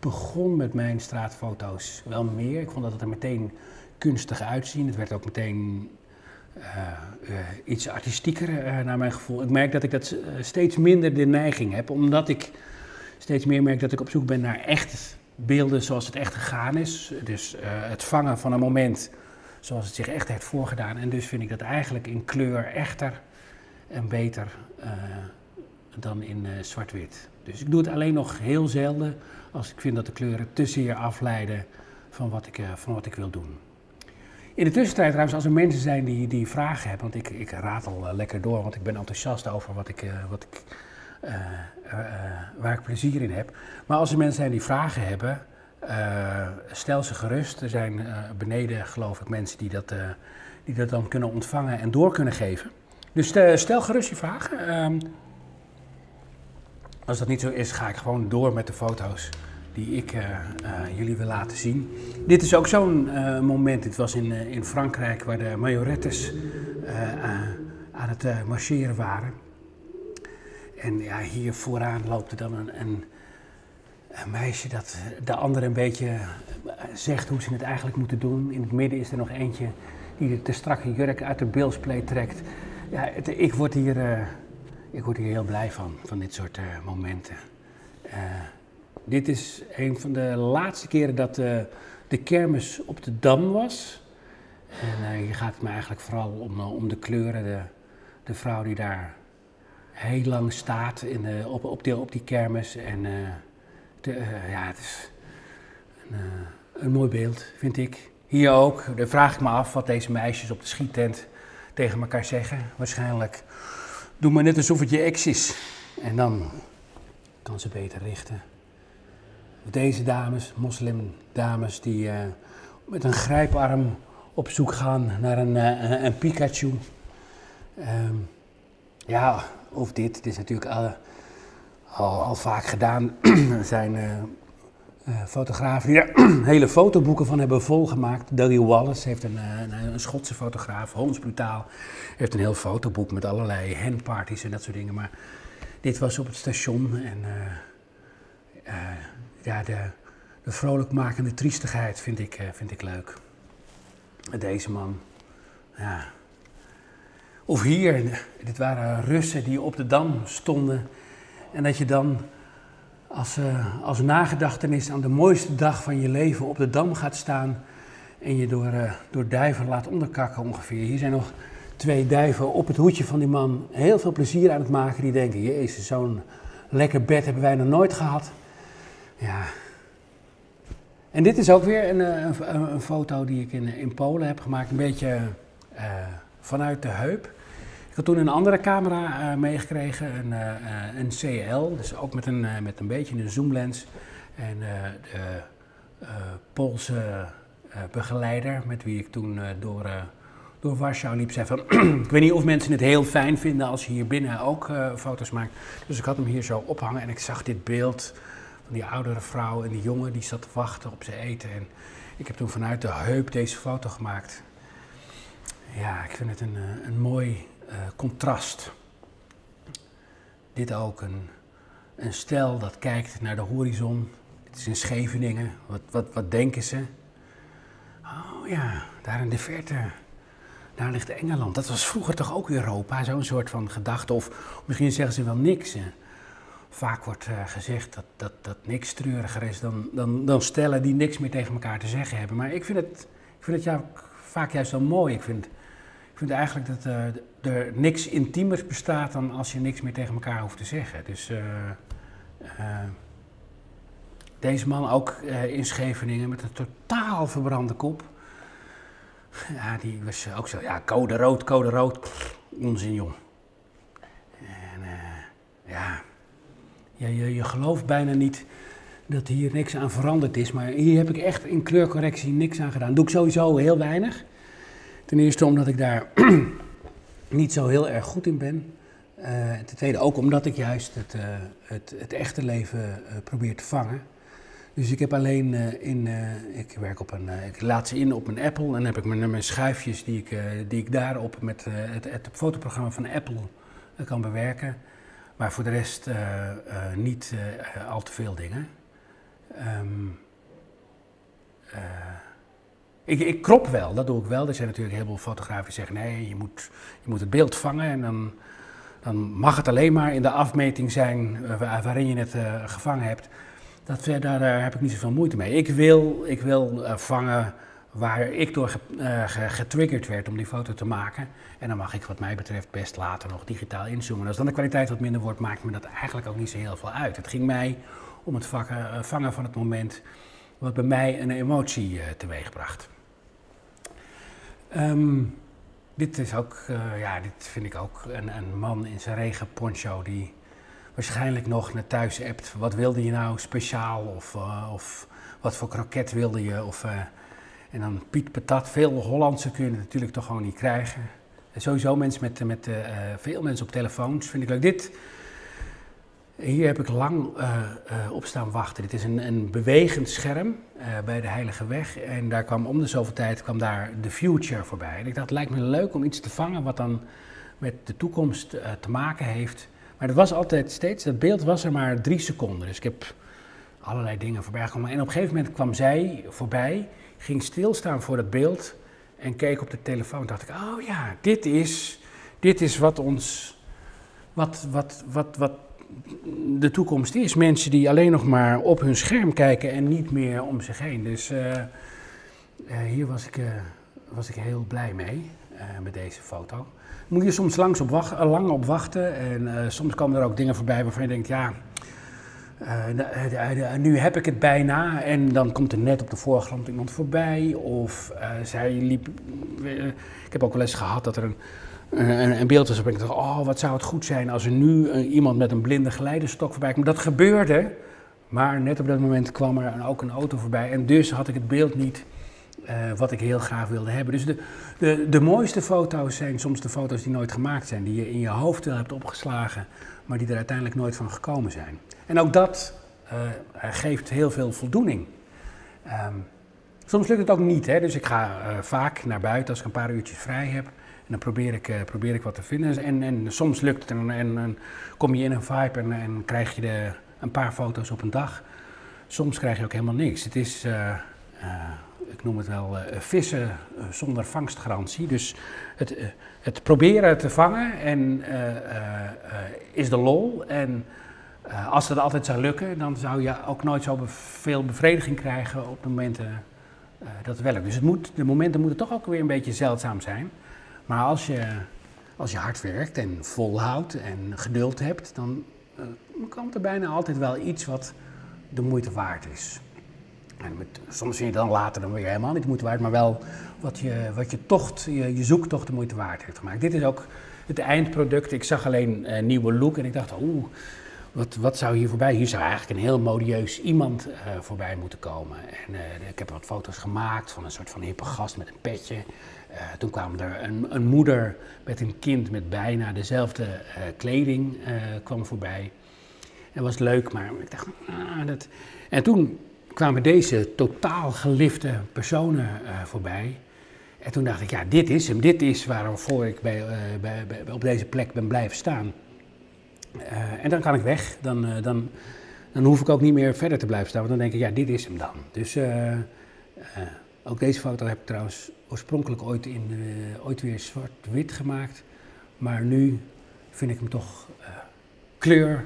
begon met mijn straatfoto's wel meer. Ik vond dat het er meteen kunstig uitzien. Het werd ook meteen uh, uh, iets artistieker uh, naar mijn gevoel. Ik merk dat ik dat steeds minder de neiging heb, omdat ik steeds meer merk dat ik op zoek ben naar echt beelden zoals het echt gegaan is. Dus het vangen van een moment zoals het zich echt heeft voorgedaan. En dus vind ik dat eigenlijk in kleur echter en beter dan in zwart-wit. Dus ik doe het alleen nog heel zelden als ik vind dat de kleuren te zeer afleiden van wat ik, uh, van wat ik wil doen. In de tussentijd trouwens, als er mensen zijn die, die vragen hebben, want ik, ik ratel uh, lekker door, want ik ben enthousiast over wat ik, uh, wat ik, waar ik plezier in heb. Maar als er mensen zijn die vragen hebben, stel ze gerust. Er zijn beneden, geloof ik, mensen die dat, die dat dan kunnen ontvangen en door kunnen geven. Dus stel gerust je vragen. Als dat niet zo is, ga ik gewoon door met de foto's die ik uh, uh, jullie wil laten zien. Dit is ook zo'n uh, moment. Dit was in, in Frankrijk waar de majorettes aan het marcheren waren. En ja, hier vooraan loopt er dan een, een, meisje dat de andere een beetje zegt hoe ze het eigenlijk moeten doen. In het midden is er nog eentje die de te strakke jurk uit de bilspleet trekt. Ja, ik word hier ik word hier heel blij van, van dit soort uh, momenten. Uh, dit is een van de laatste keren dat uh, de kermis op de Dam was. En hier gaat het me eigenlijk vooral om, de kleuren. De, de vrouw die daar heel lang staat in de, op, op, die, op die kermis. En de, ja, het is een, een mooi beeld, vind ik. Hier ook, dan vraag ik me af wat deze meisjes op de schiettent tegen elkaar zeggen. Waarschijnlijk Doe maar net alsof het je ex is. En dan kan ze beter richten. Deze dames, moslimdames, die uh, met een grijparm op zoek gaan naar een, uh, een Pikachu. Um, ja, of dit. Dit is natuurlijk al, al, al vaak gedaan. zijn uh, fotografen die hele fotoboeken van hebben volgemaakt. Dougie Wallace heeft een, een, een Schotse fotograaf, Holmes Brutaal, heeft een heel fotoboek met allerlei henparties en dat soort dingen. Maar dit was op het station en uh, uh, ja, de, de vrolijkmakende triestigheid vind ik, vind ik leuk. Deze man, ja. Of hier, dit waren Russen die op de Dam stonden en dat je dan als, uh, als nagedachtenis aan de mooiste dag van je leven op de dam gaat staan en je door, uh, door duiven laat onderkakken ongeveer. Hier zijn nog twee duiven op het hoedje van die man heel veel plezier aan het maken. Die denken, jezus, zo'n lekker bed hebben wij nog nooit gehad. Ja. En dit is ook weer een, eh, een, foto die ik in, Polen heb gemaakt, een beetje vanuit de heup. Toen een andere camera uh, meegekregen, een, uh, een CL, dus ook met een, met een beetje een zoomlens. En de Poolse begeleider, met wie ik toen door, door Warschau liep, zei van... ik weet niet of mensen het heel fijn vinden als je hier binnen ook foto's maakt. Dus ik had hem hier zo ophangen en ik zag dit beeld van die oudere vrouw en die jongen die zat te wachten op zijn eten. En ik heb toen vanuit de heup deze foto gemaakt. Ja, ik vind het een, een mooi uh, contrast. Dit ook een, een stel dat kijkt naar de horizon. Dit is in Scheveningen. Wat, wat, wat denken ze? Oh ja, daar in de verte, daar ligt Engeland. Dat was vroeger toch ook Europa, zo'n soort van gedachte. Of misschien zeggen ze wel niks. Vaak wordt uh, gezegd dat, dat, dat niks treuriger is dan, dan, dan stellen die niks meer tegen elkaar te zeggen hebben. Maar ik vind het, ik vind het ja, vaak juist wel mooi. Ik vind, ik vind eigenlijk dat uh, er niks intiemers bestaat dan als je niks meer tegen elkaar hoeft te zeggen. Dus uh, deze man ook in Scheveningen met een totaal verbrande kop. Ja, die was ook zo, ja, code rood, code rood. Onzin, jong. En ja, ja je, je gelooft bijna niet dat hier niks aan veranderd is. Maar hier heb ik echt in kleurcorrectie niks aan gedaan. Doe ik sowieso heel weinig. Ten eerste omdat ik daar niet zo heel erg goed in ben. Uh, ten tweede ook omdat ik juist het, uh, het, het, echte leven uh, probeer te vangen. Dus ik heb alleen in, ik werk op een, ik laat ze in op een Apple en dan heb ik mijn, mijn schuifjes die ik, die ik daarop met het, het fotoprogramma van Apple kan bewerken. Maar voor de rest niet al te veel dingen. Um, ik, ik, krop wel, dat doe ik wel. Er zijn natuurlijk heel veel fotografen die zeggen: nee, je moet, je moet het beeld vangen en dan, dan mag het alleen maar in de afmeting zijn uh, waarin je het uh, gevangen hebt. Dat, daar, daar, heb ik niet zoveel moeite mee. Ik wil, ik wil vangen waar ik door getriggerd werd om die foto te maken. En dan mag ik wat mij betreft best later nog digitaal inzoomen. Als dan de kwaliteit wat minder wordt, maakt me dat eigenlijk ook niet zo heel veel uit. Het ging mij om het vangen van het moment wat bij mij een emotie teweegbracht. Um, dit is ook, uh, ja, dit vind ik ook een, een man in zijn regenponcho die waarschijnlijk nog naar thuis appt. Wat wilde je nou speciaal? Of, uh, of wat voor kroket wilde je? Of, en dan Piet Patat, veel Hollandse kun je natuurlijk toch gewoon niet krijgen. En sowieso mensen met, met veel mensen op telefoons vind ik leuk. Dit hier heb ik lang uh, op staan wachten. Dit is een, een bewegend scherm uh, bij de Heilige Weg. En daar kwam om de zoveel tijd kwam daar The Future voorbij. En ik dacht, het lijkt me leuk om iets te vangen wat dan met de toekomst te maken heeft. Maar dat was altijd steeds, dat beeld was er maar drie seconden. Dus ik heb allerlei dingen voorbij gekomen. En op een gegeven moment kwam zij voorbij, ging stilstaan voor dat beeld en keek op de telefoon. dacht ik, oh ja, dit is, dit is wat ons, wat, wat, wat, wat de toekomst is. Mensen die alleen nog maar op hun scherm kijken en niet meer om zich heen. Dus uh, uh, hier was ik, uh, was ik heel blij mee met deze foto. Moet je soms langs op wacht, lang op wachten en soms komen er ook dingen voorbij waarvan je denkt, ja, nu heb ik het bijna en dan komt er net op de voorgrond iemand voorbij of zij liep, ik heb ook wel eens gehad dat er een een, een beeld was waarop ik dacht, oh wat zou het goed zijn als er nu iemand met een blinde geleidestok voorbij komt. Dat gebeurde, maar net op dat moment kwam er ook een auto voorbij en dus had ik het beeld niet uh, wat ik heel graag wilde hebben. Dus de, de, de mooiste foto's zijn soms de foto's die nooit gemaakt zijn, die je in je hoofd wel hebt opgeslagen, maar die er uiteindelijk nooit van gekomen zijn. En ook dat geeft heel veel voldoening. Um, soms lukt het ook niet, hè? dus ik ga uh, vaak naar buiten als ik een paar uurtjes vrij heb dan probeer ik, uh, probeer ik wat te vinden. En, en soms lukt het en, en, en kom je in een vibe en, en krijg je de, een paar foto's op een dag. Soms krijg je ook helemaal niks. Het is, uh, ik noem het wel, vissen zonder vangstgarantie. Dus het, het proberen te vangen en, is de lol. En als het altijd zou lukken, dan zou je ook nooit zo veel bevrediging krijgen op de momenten dat het werkt. Dus het moet, de momenten moeten toch ook weer een beetje zeldzaam zijn. Maar als je, als je hard werkt en volhoudt en geduld hebt, dan uh, komt er bijna altijd wel iets wat de moeite waard is. En met, soms vind je dan later dan weer helemaal niet de moeite waard, maar wel wat je, wat je tocht, je, je zoektocht de moeite waard heeft gemaakt. Dit is ook het eindproduct. Ik zag alleen een nieuwe look en ik dacht, oeh, wat, wat zou hier voorbij? Hier zou eigenlijk een heel modieus iemand uh, voorbij moeten komen. En uh, ik heb wat foto's gemaakt van een soort van hippe gast met een petje. Uh, toen kwam er een, een, moeder met een kind met bijna dezelfde kleding kwam voorbij. En was leuk, maar ik dacht, ah, dat... En toen kwamen deze totaal gelifte personen voorbij. En toen dacht ik, ja, dit is hem. Dit is waarvoor ik bij, bij, op deze plek ben blijven staan. Uh, en dan kan ik weg. Dan, uh, dan, dan hoef ik ook niet meer verder te blijven staan. Want dan denk ik, ja, dit is hem dan. Dus uh, Ook deze foto heb ik trouwens oorspronkelijk ooit, in, ooit weer zwart-wit gemaakt. Maar nu vind ik hem toch kleur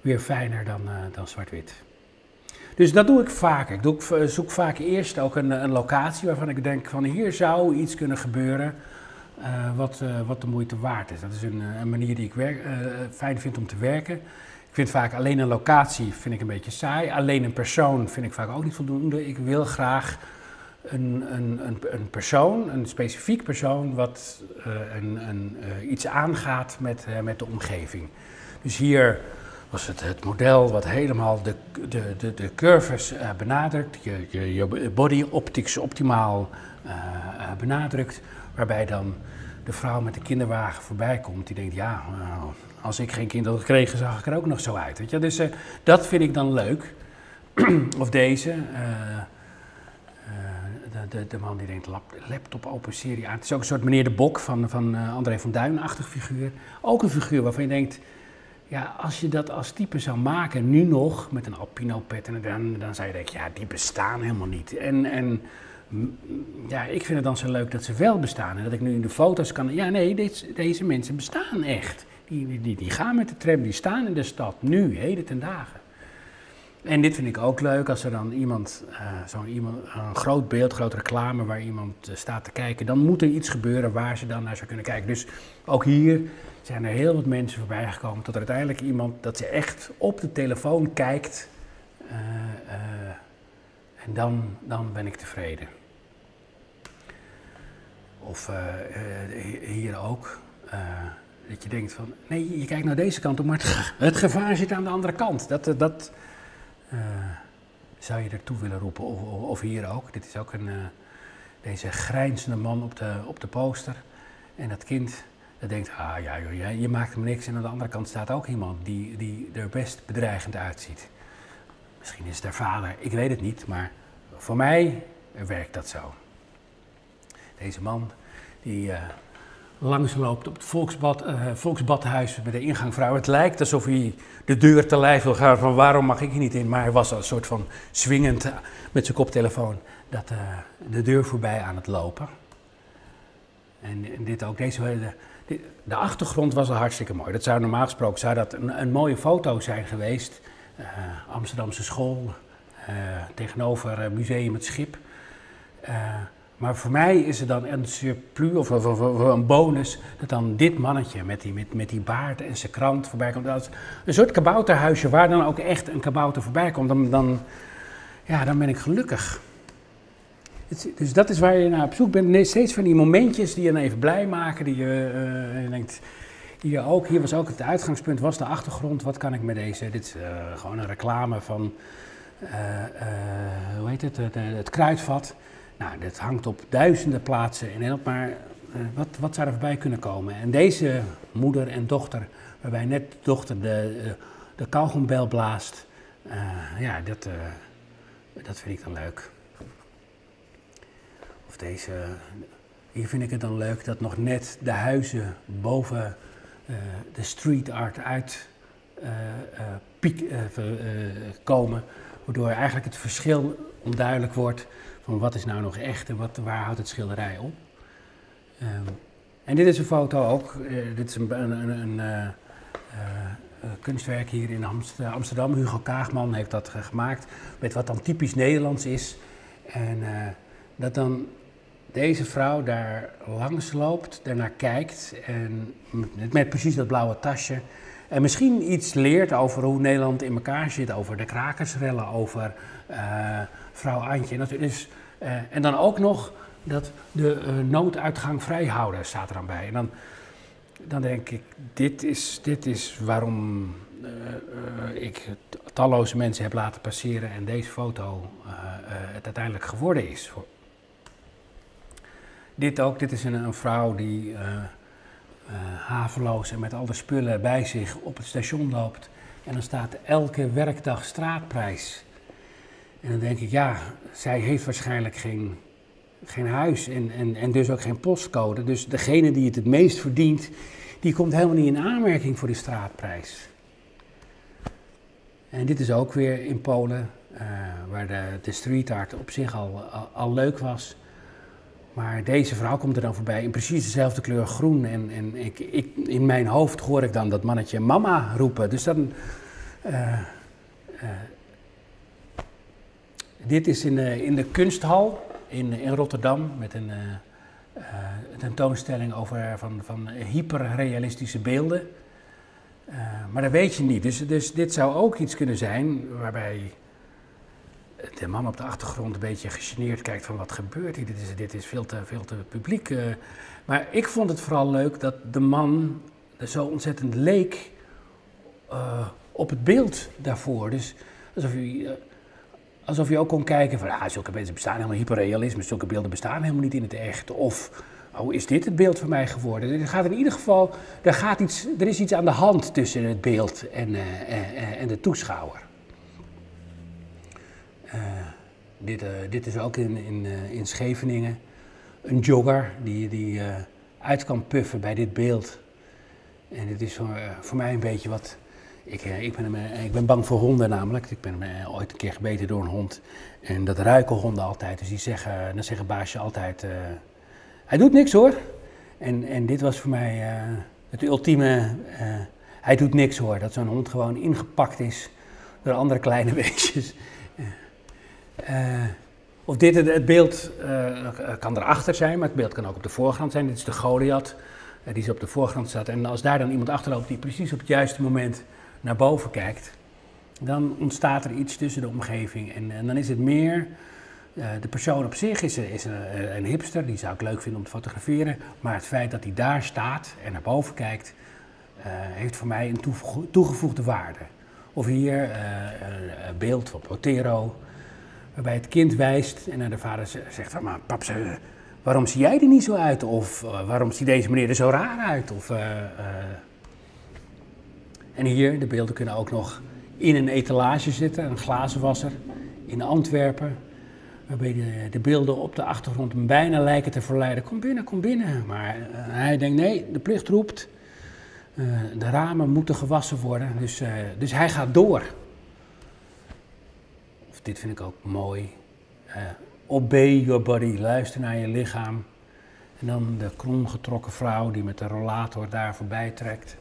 weer fijner dan, dan zwart-wit. Dus dat doe ik vaak. Ik doe, zoek vaak eerst ook een, een, locatie waarvan ik denk van hier zou iets kunnen gebeuren wat, wat de moeite waard is. Dat is een, een manier die ik werk, fijn vind om te werken. Ik vind vaak alleen een locatie vind ik een beetje saai. Alleen een persoon vind ik vaak ook niet voldoende. Ik wil graag een, een, een, een persoon, een specifiek persoon, wat uh, een, een, uh, iets aangaat met, uh, met de omgeving. Dus hier was het het model wat helemaal de, de, de, de curves benadrukt, je, je, je body optics optimaal benadrukt, waarbij dan de vrouw met de kinderwagen voorbij komt, die denkt, ja, als ik geen kind had gekregen, zag ik er ook nog zo uit. Weet je? Dus dat vind ik dan leuk. of deze de, de man die denkt laptop open serie aan. Het is ook een soort meneer de Bok van, van André van Duin-achtig figuur. Ook een figuur waarvan je denkt, ja, als je dat als type zou maken, nu nog, met een alpino pet, en dan, dan zou je denken, ja, die bestaan helemaal niet. En, en ja, ik vind het dan zo leuk dat ze wel bestaan. En dat ik nu in de foto's kan, ja nee, deze, mensen bestaan echt. Die, die, die gaan met de tram, die staan in de stad, nu, heden ten dagen. En dit vind ik ook leuk als er dan iemand, uh, zo'n iemand, een groot beeld, grote reclame waar iemand uh, staat te kijken, dan moet er iets gebeuren waar ze dan naar zou kunnen kijken. Dus ook hier zijn er heel wat mensen voorbij gekomen tot er uiteindelijk iemand dat ze echt op de telefoon kijkt uh, en dan, dan ben ik tevreden. Of hier ook. dat je denkt van, nee, je kijkt naar deze kant op, maar het, gevaar zit aan de andere kant. Dat, dat, zou je ertoe willen roepen? Of, hier ook. Dit is ook een, deze grijnzende man op de, op de poster. En dat kind dat denkt, ah ja joh, je maakt hem niks. En aan de andere kant staat ook iemand die, die er best bedreigend uitziet. Misschien is het haar vader, ik weet het niet. Maar voor mij werkt dat zo. Deze man die... Uh, langs loopt op het volksbad, uh, volksbadhuis met de ingangvrouw. Het lijkt alsof hij de deur te lijf wil gaan van waarom mag ik hier niet in. Maar hij was een soort van swingend met zijn koptelefoon dat, de deur voorbij aan het lopen. En, dit ook, deze, de, de, achtergrond was al hartstikke mooi. Dat zou normaal gesproken zou dat een, een mooie foto zijn geweest. Amsterdamse school, tegenover Museum het Schip. Maar voor mij is er dan een surplus of, een bonus dat dan dit mannetje met die, met, met die baard en zijn krant voorbij komt. Dat is een soort kabouterhuisje waar dan ook echt een kabouter voorbij komt. Dan, dan, ja, dan ben ik gelukkig. dus dat is waar je naar op zoek bent. Steeds van die momentjes die je dan even blij maken. Die je, je denkt, hier ook, hier was ook het uitgangspunt, was de achtergrond. Wat kan ik met deze? Dit is uh, gewoon een reclame van, uh, hoe heet het, het kruidvat. Nou, dat hangt op duizenden plaatsen in Nederland, maar uh, wat, wat zou er voorbij kunnen komen? En deze moeder en dochter, waarbij net de dochter de, de kauwgombel blaast, uh, ja, dat, dat vind ik dan leuk. Of deze, hier vind ik het dan leuk dat nog net de huizen boven de street art uit piek, komen, waardoor eigenlijk het verschil onduidelijk wordt wat is nou nog echt en wat, waar houdt het schilderij op. Um, en dit is een foto ook, uh, dit is een, een, een, uh, uh, kunstwerk hier in Amsterdam. Hugo Kaagman heeft dat gemaakt met wat dan typisch Nederlands is. En dat dan deze vrouw daar langs loopt, daarnaar kijkt en met, precies dat blauwe tasje. En misschien iets leert over hoe Nederland in elkaar zit, over de krakersrellen, over vrouw Antje. En, dat is, en dan ook nog dat de uh, nooduitgang vrijhouden staat er dan bij. En dan, dan denk ik, dit is, dit is waarom uh, ik talloze mensen heb laten passeren en deze foto het uiteindelijk geworden is. Dit ook, dit is een, een vrouw die haveloos en met al de spullen bij zich op het station loopt. En dan staat elke werkdag straatprijs en dan denk ik, ja, zij heeft waarschijnlijk geen, geen huis en, en, en dus ook geen postcode. Dus degene die het het meest verdient, die komt helemaal niet in aanmerking voor die straatprijs. En dit is ook weer in Polen, uh, waar de, street art op zich al, al, leuk was. Maar deze vrouw komt er dan voorbij in precies dezelfde kleur groen. En, en ik, ik, in mijn hoofd hoor ik dan dat mannetje mama roepen. Dus dan. Uh, dit is in de, in de kunsthal in, in Rotterdam met een uh, tentoonstelling over, van, van hyperrealistische beelden. maar dat weet je niet. Dus, dus dit zou ook iets kunnen zijn waarbij de man op de achtergrond een beetje gegeneerd kijkt van wat gebeurt hier, dit is, dit is veel, te, veel te publiek. Maar ik vond het vooral leuk dat de man zo ontzettend leek op het beeld daarvoor. Dus alsof uh, alsof je ook kon kijken van, ah, zulke mensen bestaan helemaal hyperrealisme, zulke beelden bestaan helemaal niet in het echt. Of, oh, is dit het beeld van mij geworden? Er gaat in ieder geval, er, gaat iets, er is iets aan de hand tussen het beeld en, en de toeschouwer. Uh, dit, dit, is ook in, in, in, Scheveningen. Een jogger die, die uit kan puffen bij dit beeld. En dit is voor, voor mij een beetje wat. Ik, ik, ben, ik ben bang voor honden namelijk. Ik ben ooit een keer gebeten door een hond. En dat ruiken honden altijd. Dus die zeggen, dan zeggen baasje altijd: Hij doet niks hoor. En, en dit was voor mij het ultieme. hij doet niks hoor. Dat zo'n hond gewoon ingepakt is door andere kleine beestjes. Of dit het, beeld kan erachter zijn, maar het beeld kan ook op de voorgrond zijn. Dit is de Goliath, die op de voorgrond staat. En als daar dan iemand achterloopt die precies op het juiste moment naar boven kijkt, dan ontstaat er iets tussen de omgeving. En, en dan is het meer, de persoon op zich is, is een, hipster, die zou ik leuk vinden om te fotograferen. Maar het feit dat hij daar staat en naar boven kijkt, heeft voor mij een toegevoegde waarde. Of hier een beeld van Otero waarbij het kind wijst en naar de vader zegt van, maar pap, waarom zie jij er niet zo uit? Of waarom ziet deze meneer er zo raar uit? Of. En hier, de beelden kunnen ook nog in een etalage zitten, een glazenwasser in Antwerpen. Waarbij de, de, beelden op de achtergrond hem bijna lijken te verleiden. Kom binnen, kom binnen. Maar hij denkt, nee, de plicht roept. de ramen moeten gewassen worden. Dus, dus hij gaat door dit vind ik ook mooi. Obey your body, luister naar je lichaam. En dan de kromgetrokken vrouw die met de rollator daar voorbij trekt.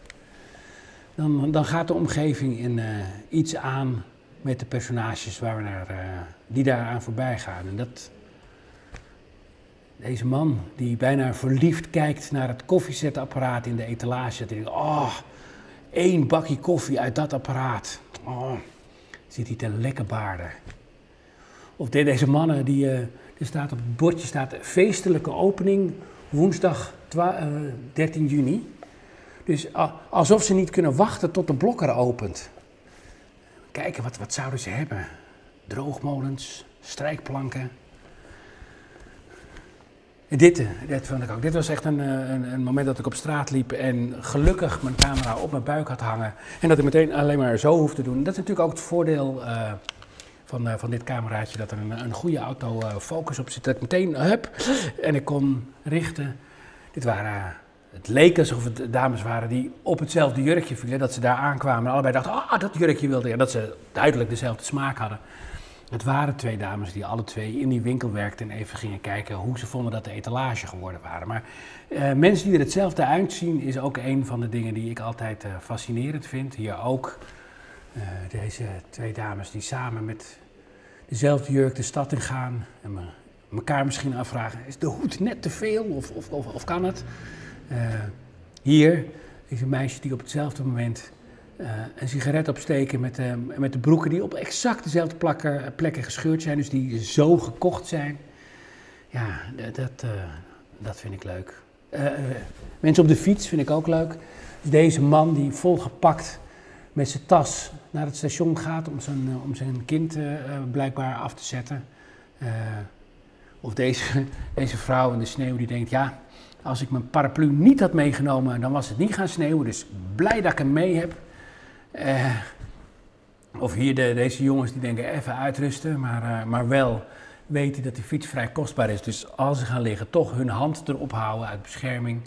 Dan, dan gaat de omgeving in uh, iets aan met de personages waar naar, uh, die daaraan voorbij gaan. En dat, deze man die bijna verliefd kijkt naar het koffiezetapparaat in de etalage. Dat denkt, oh, één bakje koffie uit dat apparaat. Oh, zit hij te lekker baarden. Of deze mannen, die, uh, er staat op het bordje staat feestelijke opening woensdag 13 eh, juni. Dus alsof ze niet kunnen wachten tot de blokker opent. Kijken, wat, wat zouden ze hebben? Droogmolens, strijkplanken. Dit, eh, dit vond ik ook. Dit was echt een, een, een, moment dat ik op straat liep en gelukkig mijn camera op mijn buik had hangen. En dat ik meteen alleen maar zo hoefde te doen. Dat is natuurlijk ook het voordeel uh, van, uh, van dit cameraatje, dat er een, een goede autofocus op zit. Dat ik meteen, hup, en ik kon richten. Dit waren, het leek alsof het dames waren die op hetzelfde jurkje vielen. Dat ze daar aankwamen en allebei dachten, ah, dat jurkje wilde je. En dat ze duidelijk dezelfde smaak hadden. Het waren twee dames die alle twee in die winkel werkten en even gingen kijken hoe ze vonden dat de etalage geworden waren. Maar uh, mensen die er hetzelfde uitzien is ook een van de dingen die ik altijd uh, fascinerend vind. Hier ook uh, deze twee dames die samen met dezelfde jurk de stad in gaan en me, elkaar misschien afvragen: is de hoed net te veel of, of, of kan het? Uh, hier is een meisje die op hetzelfde moment uh, een sigaret opsteken met, uh, met de broeken die op exact dezelfde plekken gescheurd zijn, dus die zo gekocht zijn. Ja, dat, dat vind ik leuk. mensen op de fiets vind ik ook leuk. Dus deze man die volgepakt met zijn tas naar het station gaat om zijn, eh, om zijn kind blijkbaar af te zetten. Of deze, deze vrouw in de sneeuw die denkt, ja, als ik mijn paraplu niet had meegenomen, dan was het niet gaan sneeuwen. Dus blij dat ik hem mee heb. Uh, of hier de, deze jongens die denken even uitrusten, maar, maar wel weten dat die fiets vrij kostbaar is. Dus als ze gaan liggen, toch hun hand erop houden uit bescherming.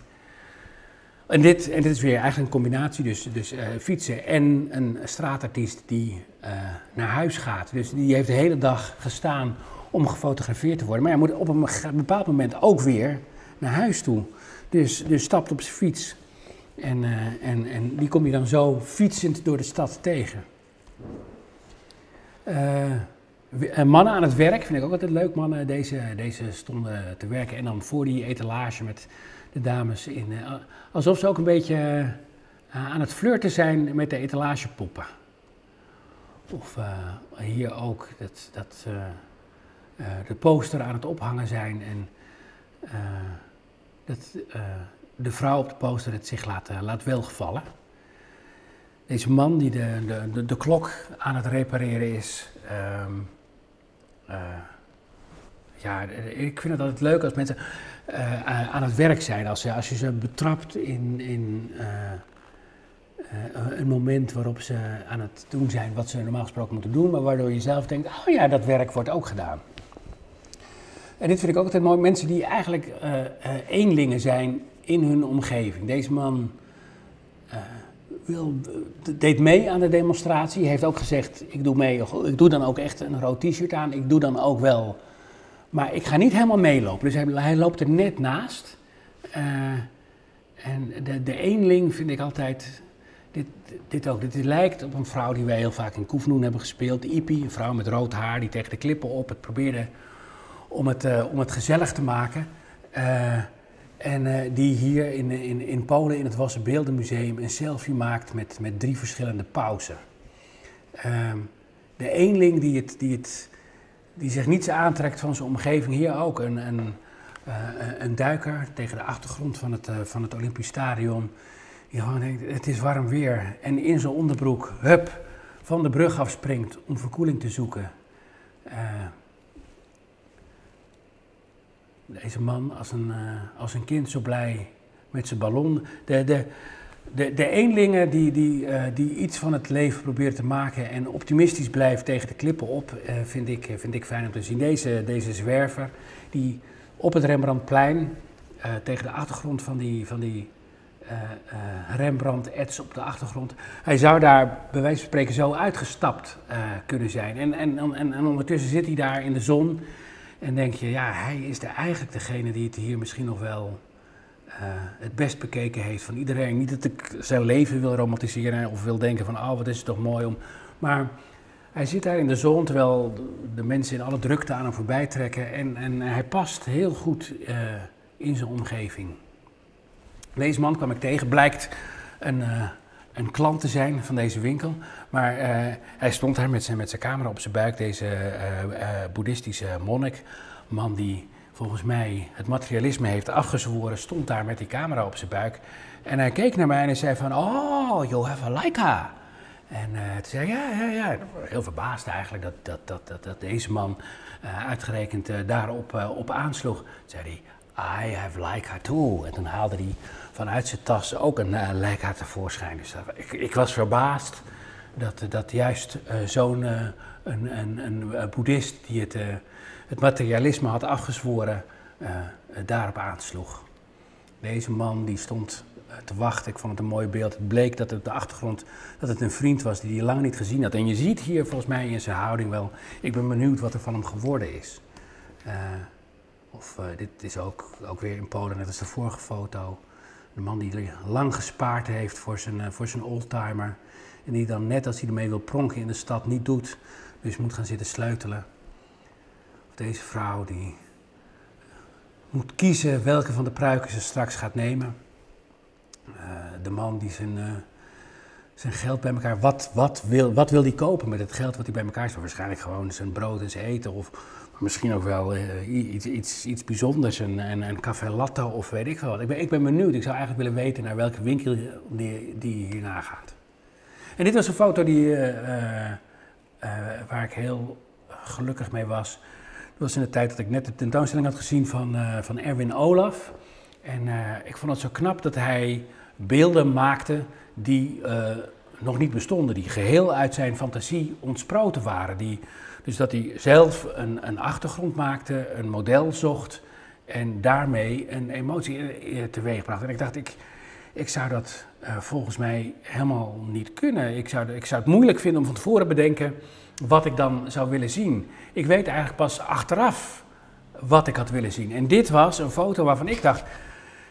En dit, en dit is weer eigenlijk een combinatie, dus, dus uh, fietsen en een straatartiest die naar huis gaat. Dus die heeft de hele dag gestaan om gefotografeerd te worden. Maar hij moet op een bepaald moment ook weer naar huis toe. Dus, dus stapt op zijn fiets. En, eh, en, en die kom je dan zo fietsend door de stad tegen. Uh, mannen aan het werk vind ik ook altijd leuk. Mannen, deze, deze stonden te werken en dan voor die etalage met de dames in. alsof ze ook een beetje aan het flirten zijn met de etalagepoppen. Of hier ook dat, dat de poster aan het ophangen zijn en dat de vrouw op de poster het zich laat, uh, laat welgevallen. Deze man die de, de, de, klok aan het repareren is. Um, uh, ja, ik vind het altijd leuk als mensen aan het werk zijn. Als, als je ze betrapt in, in een moment waarop ze aan het doen zijn wat ze normaal gesproken moeten doen, maar waardoor je zelf denkt: oh ja, dat werk wordt ook gedaan. En dit vind ik ook altijd mooi. Mensen die eigenlijk eenlingen zijn in hun omgeving. Deze man uh, wil, deed mee aan de demonstratie. Heeft ook gezegd: ik doe mee. Ik doe dan ook echt een rood t-shirt aan. Ik doe dan ook wel. Maar ik ga niet helemaal meelopen. Dus hij, loopt er net naast. En de, de eenling vind ik altijd. Dit, dit ook. Dit lijkt op een vrouw die wij heel vaak in Koefnoen hebben gespeeld. Ipi, een vrouw met rood haar die tegen de klippen op het probeerde om het, uh, om het gezellig te maken. Uh, en uh, die hier in, in, in Polen in het Wassenbeeldenmuseum een selfie maakt met, met drie verschillende pauzen. Uh, de eenling die, het, die, het, die zich niets aantrekt van zijn omgeving, hier ook een, een, een duiker tegen de achtergrond van het, van het Olympisch Stadion. Die gewoon denkt, het is warm weer. En in zijn onderbroek, hup, van de brug afspringt om verkoeling te zoeken. Deze man als een, uh, als een kind zo blij met zijn ballon. De, de, de, de eenlingen die, die, uh, die iets van het leven proberen te maken en optimistisch blijft tegen de klippen op, uh, vind, ik, vind ik fijn om te zien. Deze, deze zwerver die op het Rembrandtplein tegen de achtergrond van die, van die Rembrandt-ets op de achtergrond. Hij zou daar bij wijze van spreken zo uitgestapt kunnen zijn. En, en, en, en ondertussen zit hij daar in de zon en denk je, ja, hij is de, eigenlijk degene die het hier misschien nog wel uh, het best bekeken heeft van iedereen. Niet dat ik zijn leven wil romantiseren of wil denken van, oh, wat is het toch mooi om... Maar hij zit daar in de zon terwijl de mensen in alle drukte aan hem voorbij trekken. En, en hij past heel goed uh, in zijn omgeving. Deze man kwam ik tegen, blijkt een... Uh, een klant te zijn van deze winkel. Maar uh, hij stond daar met zijn, met zijn camera op zijn buik, deze uh, uh, boeddhistische monnik. Man die volgens mij het materialisme heeft afgezworen, stond daar met die camera op zijn buik. En hij keek naar mij en hij zei van, oh, you have a Leica. En toen zei ja, ja, ja. Heel verbaasd eigenlijk dat, dat, dat, dat, dat deze man uitgerekend daarop op aansloeg. Zei hij, I have Leica too. En toen haalde hij vanuit zijn tas ook een uh, tevoorschijn. Dus ik, ik, was verbaasd dat, dat juist uh, zo'n een, een, een, boeddhist die het, het materialisme had afgezworen, daarop aansloeg. Deze man die stond te wachten, ik vond het een mooi beeld. Het bleek dat het op de achtergrond dat het een vriend was die hij lang niet gezien had. En je ziet hier volgens mij in zijn houding wel, ik ben benieuwd wat er van hem geworden is. Of dit is ook, ook weer in Polen, net als de vorige foto. De man die lang gespaard heeft voor zijn, uh, voor zijn oldtimer. En die dan net als hij ermee wil pronken in de stad niet doet. Dus moet gaan zitten sleutelen. Of deze vrouw die moet kiezen welke van de pruiken ze straks gaat nemen. Uh, de man die zijn, zijn geld bij elkaar. Wat, wat, wil, wat wil hij kopen met het geld wat hij bij elkaar heeft? Waarschijnlijk gewoon zijn brood en zijn eten. Of misschien ook wel uh, iets, iets, iets bijzonders, een, een, een café latte of weet ik wat. Ik ben, ik ben benieuwd, ik zou eigenlijk willen weten naar welke winkel die, die hierna gaat. En dit was een foto die, uh, uh, waar ik heel gelukkig mee was. Dat was in de tijd dat ik net de tentoonstelling had gezien van, van Erwin Olaf. En ik vond het zo knap dat hij beelden maakte die nog niet bestonden, die geheel uit zijn fantasie ontsproten waren. Die, dus dat hij zelf een, een achtergrond maakte, een model zocht en daarmee een emotie teweegbracht. En ik dacht, ik, ik zou dat volgens mij helemaal niet kunnen. Ik zou, ik zou het moeilijk vinden om van tevoren te bedenken wat ik dan zou willen zien. Ik weet eigenlijk pas achteraf wat ik had willen zien. En dit was een foto waarvan ik dacht,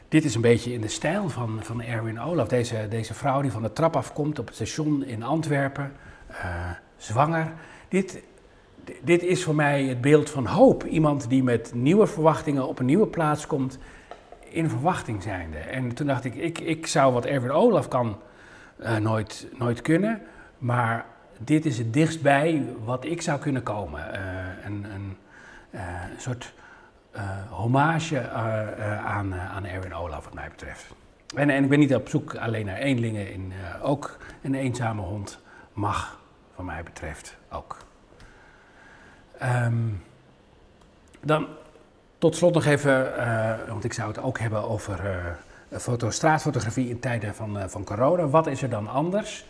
dit is een beetje in de stijl van, van Erwin Olaf. Deze, deze vrouw die van de trap afkomt op het station in Antwerpen, zwanger. Dit, dit is voor mij het beeld van hoop. Iemand die met nieuwe verwachtingen op een nieuwe plaats komt, in verwachting zijnde. En toen dacht ik, ik, ik zou wat Erwin Olaf kan uh, nooit, nooit kunnen. Maar dit is het dichtstbij wat ik zou kunnen komen. Uh, een, een, een soort hommage aan, aan Erwin Olaf, wat mij betreft. En, en ik ben niet op zoek alleen naar eenlingen, in, ook een eenzame hond mag, wat mij betreft, ook. Um, dan tot slot nog even, want ik zou het ook hebben over foto, straatfotografie in tijden van, van corona. Wat is er dan anders?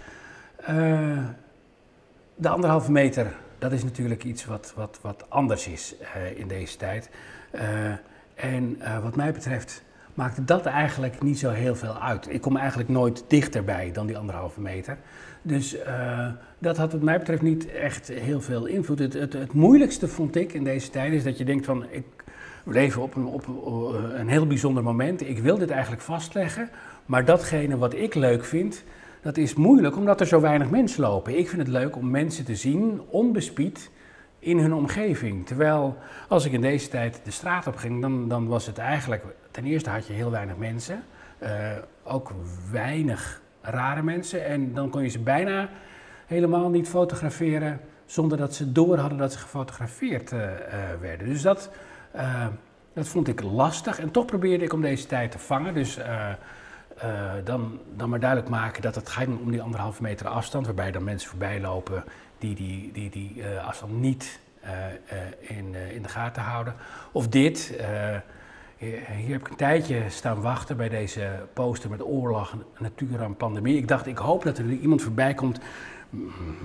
de anderhalve meter, dat is natuurlijk iets wat, wat, wat anders is in deze tijd. Eh, en eh, wat mij betreft maakte dat eigenlijk niet zo heel veel uit. Ik kom eigenlijk nooit dichterbij dan die anderhalve meter. Dus uh, dat had wat mij betreft niet echt heel veel invloed. Het, het, moeilijkste vond ik in deze tijd is dat je denkt van... Ik, leven op een, op een heel bijzonder moment. Ik wil dit eigenlijk vastleggen. Maar datgene wat ik leuk vind, dat is moeilijk omdat er zo weinig mensen lopen. Ik vind het leuk om mensen te zien, onbespied in hun omgeving. Terwijl als ik in deze tijd de straat op ging, dan, dan was het eigenlijk, ten eerste had je heel weinig mensen, uh, ook weinig rare mensen. En dan kon je ze bijna helemaal niet fotograferen zonder dat ze door hadden dat ze gefotografeerd uh, uh, werden. Dus dat, dat vond ik lastig en toch probeerde ik om deze tijd te vangen. Dus dan, dan maar duidelijk maken dat het gaat om die anderhalve meter afstand, waarbij dan mensen voorbij lopen die die, die, die afstand niet in, in de gaten houden. Of dit, hier, heb ik een tijdje staan wachten bij deze poster met oorlog, natuurramp, pandemie. Ik dacht, ik hoop dat er iemand voorbij komt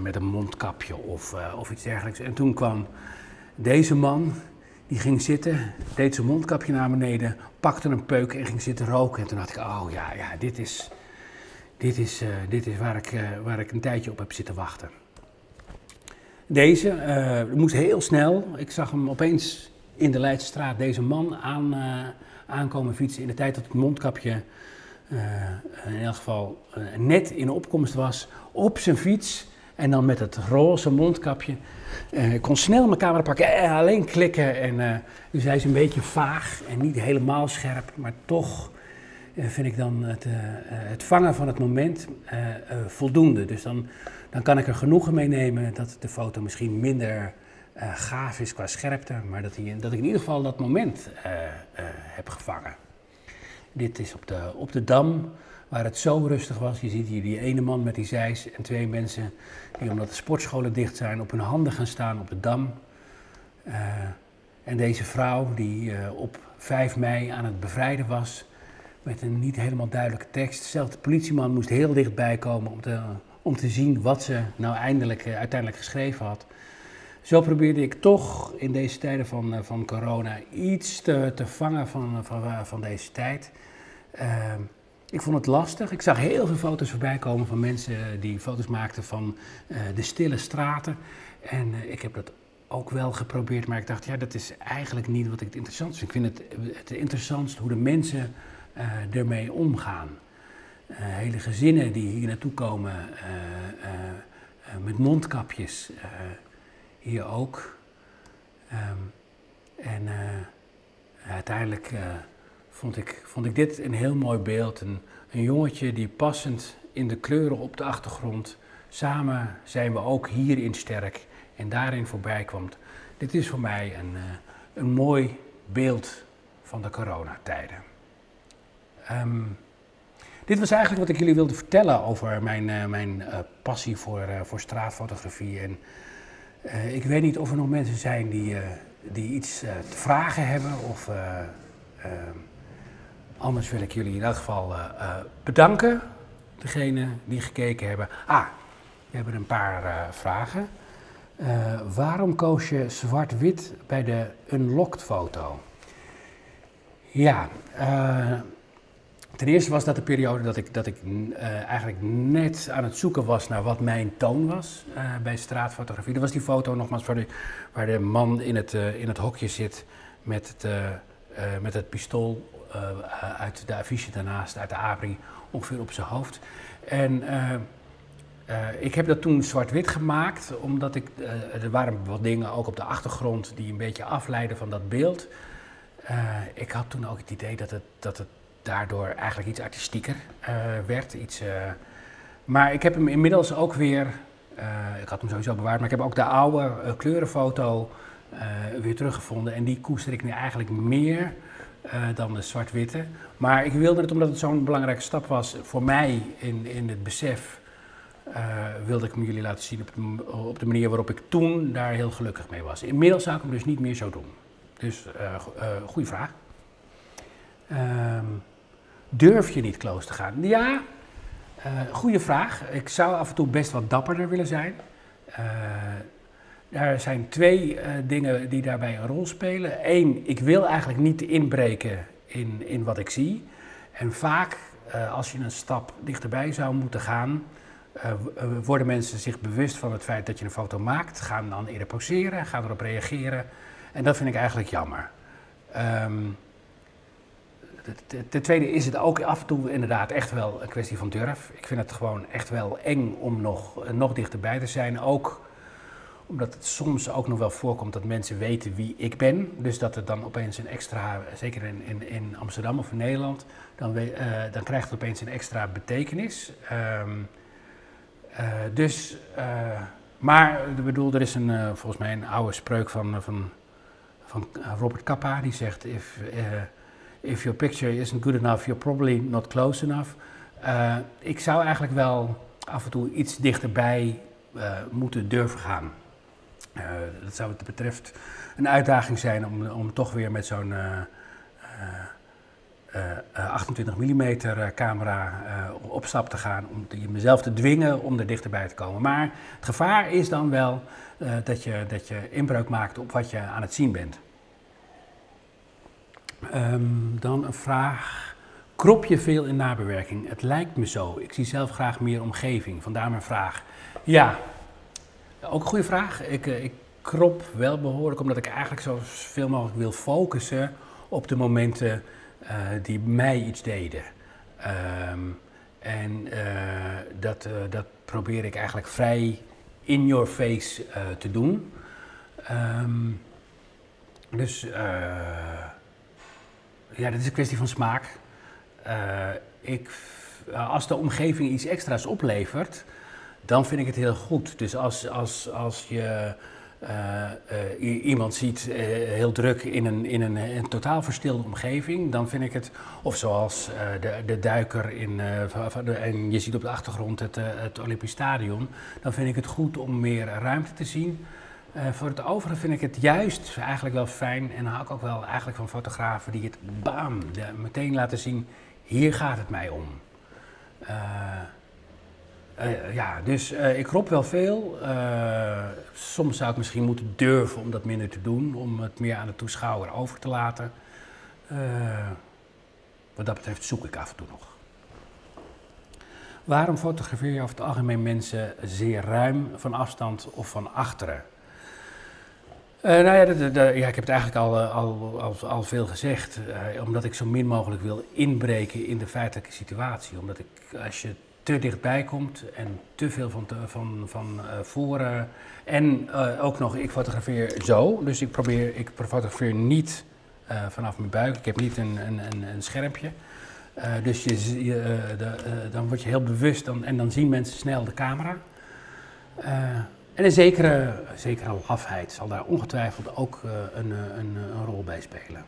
met een mondkapje of, of iets dergelijks. En toen kwam deze man, die ging zitten, deed zijn mondkapje naar beneden, pakte een peuk en ging zitten roken. En toen dacht ik, oh ja, ja dit is, dit is, uh, dit is waar, ik, uh, waar ik een tijdje op heb zitten wachten. Deze moest heel snel. Ik zag hem opeens in de Leidstraat deze man aan, uh, aankomen fietsen. In de tijd dat het mondkapje uh, in elk geval net in opkomst was. Op zijn fiets. En dan met het roze mondkapje. Ik kon snel mijn camera pakken en alleen klikken. En dus hij is een beetje vaag en niet helemaal scherp. Maar toch vind ik dan het, het vangen van het moment voldoende. Dus dan dan kan ik er genoegen mee nemen dat de foto misschien minder uh, gaaf is qua scherpte, maar dat, die, dat ik in ieder geval dat moment uh, uh, heb gevangen. Dit is op de, op de dam, waar het zo rustig was. Je ziet hier die ene man met die zeis en twee mensen die, omdat de sportscholen dicht zijn, op hun handen gaan staan op de dam. en deze vrouw die op 5 mei aan het bevrijden was, met een niet helemaal duidelijke tekst. Zelfs de politieman moest heel dichtbij komen om te om te zien wat ze nou eindelijk, uiteindelijk geschreven had. Zo probeerde ik toch in deze tijden van, uh, van corona iets te, te vangen van, van, van deze tijd. Uh, ik vond het lastig. Ik zag heel veel foto's voorbij komen van mensen die foto's maakten van de stille straten. En ik heb dat ook wel geprobeerd, maar ik dacht, ja, dat is eigenlijk niet wat ik het interessant vind. Ik vind het, het interessantst hoe de mensen ermee omgaan. Hele gezinnen die hier naartoe komen met mondkapjes, hier ook. Um, en uiteindelijk vond, ik, vond ik dit een heel mooi beeld. Een, een jongetje die passend in de kleuren op de achtergrond, samen zijn we ook hierin sterk en daarin voorbij kwam. Dit is voor mij een, een mooi beeld van de coronatijden. Um, dit was eigenlijk wat ik jullie wilde vertellen over mijn, mijn passie voor, voor straatfotografie. En ik weet niet of er nog mensen zijn die, die iets te vragen hebben. Of anders wil ik jullie in elk geval bedanken, degene die gekeken hebben. Ah, we hebben een paar vragen. waarom koos je zwart-wit bij de unlocked foto? Ja, Ten eerste was dat de periode dat ik, dat ik uh, eigenlijk net aan het zoeken was naar wat mijn toon was uh, bij straatfotografie. Dat was die foto nogmaals waar de, waar de man in het, uh, in het hokje zit met het, met het pistool uit de affiche daarnaast, uit de abri, ongeveer op zijn hoofd. En ik heb dat toen zwart-wit gemaakt, omdat ik, er waren wat dingen ook op de achtergrond die een beetje afleiden van dat beeld. ik had toen ook het idee dat het, dat het daardoor eigenlijk iets artistieker uh, werd. Iets, uh, maar ik heb hem inmiddels ook weer, uh, ik had hem sowieso bewaard, maar ik heb ook de oude kleurenfoto weer teruggevonden. En die koester ik nu eigenlijk meer dan de zwart-witte. Maar ik wilde het, omdat het zo'n belangrijke stap was voor mij in, in het besef, wilde ik hem jullie laten zien op de, op de, manier waarop ik toen daar heel gelukkig mee was. Inmiddels zou ik hem dus niet meer zo doen. Dus goede vraag. Um, Durf je niet close te gaan? Ja, uh, goede vraag. Ik zou af en toe best wat dapperder willen zijn. Er zijn twee uh, dingen die daarbij een rol spelen. Eén, ik wil eigenlijk niet inbreken in, in wat ik zie. En vaak, als je een stap dichterbij zou moeten gaan, worden mensen zich bewust van het feit dat je een foto maakt, gaan dan eerder poseren, gaan erop reageren. En dat vind ik eigenlijk jammer. Um, Ten tweede is het ook af en toe inderdaad echt wel een kwestie van durf. Ik vind het gewoon echt wel eng om nog, nog dichterbij te zijn. Ook omdat het soms ook nog wel voorkomt dat mensen weten wie ik ben. Dus dat het dan opeens een extra, zeker in, in, in Amsterdam of in Nederland, dan, uh, dan krijgt het opeens een extra betekenis. Um, uh, dus, maar ik bedoel, er is een, volgens mij een oude spreuk van, van, van Robert Kappa die zegt: if, if your picture isn't good enough, you're probably not close enough. Uh, ik zou eigenlijk wel af en toe iets dichterbij uh, moeten durven gaan. Uh, dat zou wat betreft een uitdaging zijn om, om toch weer met zo'n 28 mm camera op stap te gaan. Om mezelf te dwingen om er dichterbij te komen. Maar het gevaar is dan wel dat, je, dat je inbreuk maakt op wat je aan het zien bent. Um, dan een vraag. Krop je veel in nabewerking? Het lijkt me zo. Ik zie zelf graag meer omgeving. Vandaar mijn vraag. Ja, ook een goede vraag. Ik, uh, ik krop wel behoorlijk, omdat ik eigenlijk zo veel mogelijk wil focussen op de momenten uh, die mij iets deden. Um, en uh, dat, dat probeer ik eigenlijk vrij in your face te doen. Um, dus ja, dat is een kwestie van smaak. Uh, ik, als de omgeving iets extra's oplevert, dan vind ik het heel goed. Dus als, als, als je uh, iemand ziet heel druk in, een, in een, een, totaal verstilde omgeving, dan vind ik het, of zoals de, de duiker in, en je ziet op de achtergrond het, het Olympisch Stadion, dan vind ik het goed om meer ruimte te zien. Uh, voor het overige vind ik het juist eigenlijk wel fijn en hou ik ook wel eigenlijk van fotografen die het bam, meteen laten zien, hier gaat het mij om. Uh, uh, ja, dus ik roep wel veel. soms zou ik misschien moeten durven om dat minder te doen, om het meer aan de toeschouwer over te laten. wat dat betreft zoek ik af en toe nog. Waarom fotografeer je over het algemeen mensen zeer ruim van afstand of van achteren? Uh, nou ja, ja, ik heb het eigenlijk al, eh, al, al, veel gezegd. Uh, omdat ik zo min mogelijk wil inbreken in de feitelijke situatie. Omdat ik, als je te dichtbij komt en te veel van, van, van uh, voren. En ook nog, ik fotografeer zo. Dus ik probeer, ik fotografeer niet vanaf mijn buik. Ik heb niet een, een, een, een schermpje. dus je, je dan word je heel bewust dan, en dan zien mensen snel de camera. En een zekere, zekere lafheid zal daar ongetwijfeld ook uh, een, een, een, rol bij spelen.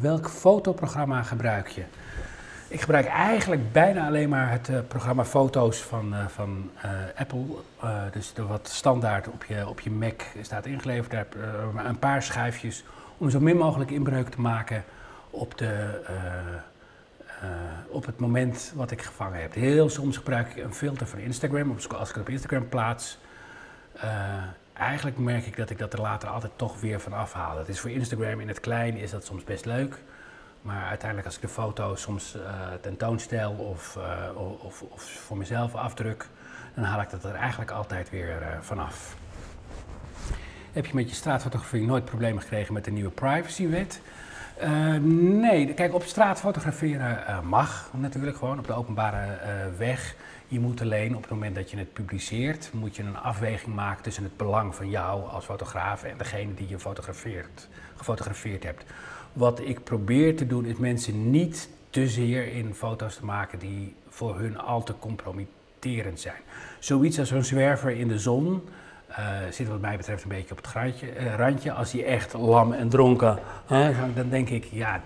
Welk fotoprogramma gebruik je? Ik gebruik eigenlijk bijna alleen maar het programma Foto's van, van Apple. dus de wat standaard op je, op je Mac staat ingeleverd. Heb een paar schijfjes om zo min mogelijk inbreuk te maken op de op het moment wat ik gevangen heb. Heel soms gebruik ik een filter van Instagram, als ik het op Instagram plaats. Uh, eigenlijk merk ik dat ik dat er later altijd toch weer van afhaal. Het is voor Instagram in het klein is dat soms best leuk. Maar uiteindelijk als ik de foto soms uh, tentoonstel of, of, of, voor mezelf afdruk, dan haal ik dat er eigenlijk altijd weer vanaf. Heb je met je straatfotografie nooit problemen gekregen met de nieuwe privacywet? Uh, nee, kijk, op straat fotograferen uh, mag natuurlijk gewoon op de openbare uh, weg. Je moet alleen op het moment dat je het publiceert, moet je een afweging maken tussen het belang van jou als fotograaf en degene die je fotografeert, gefotografeerd hebt. Wat ik probeer te doen is mensen niet te zeer in foto's te maken die voor hun al te compromitterend zijn. Zoiets als een zwerver in de zon zit wat mij betreft een beetje op het randje. Uh, randje. Als hij echt lam en dronken, dan denk ik, ja,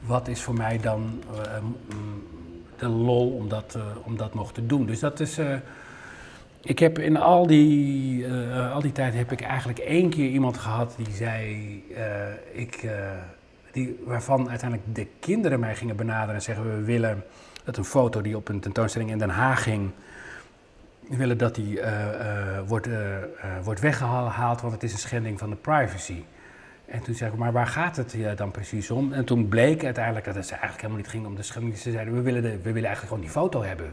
wat is voor mij dan uh, de lol om dat, om dat nog te doen? Dus dat is. ik heb in al die, al die tijd heb ik eigenlijk één keer iemand gehad die zei, ik, die, waarvan uiteindelijk de kinderen mij gingen benaderen en zeggen: we willen dat een foto die op een tentoonstelling in Den Haag ging willen dat die uh, uh, wordt, uh, wordt weggehaald, want het is een schending van de privacy. En toen zei ik, maar waar gaat het dan precies om? En toen bleek uiteindelijk dat het eigenlijk helemaal niet ging om de schending. Ze zeiden, we willen, de, we willen eigenlijk gewoon die foto hebben.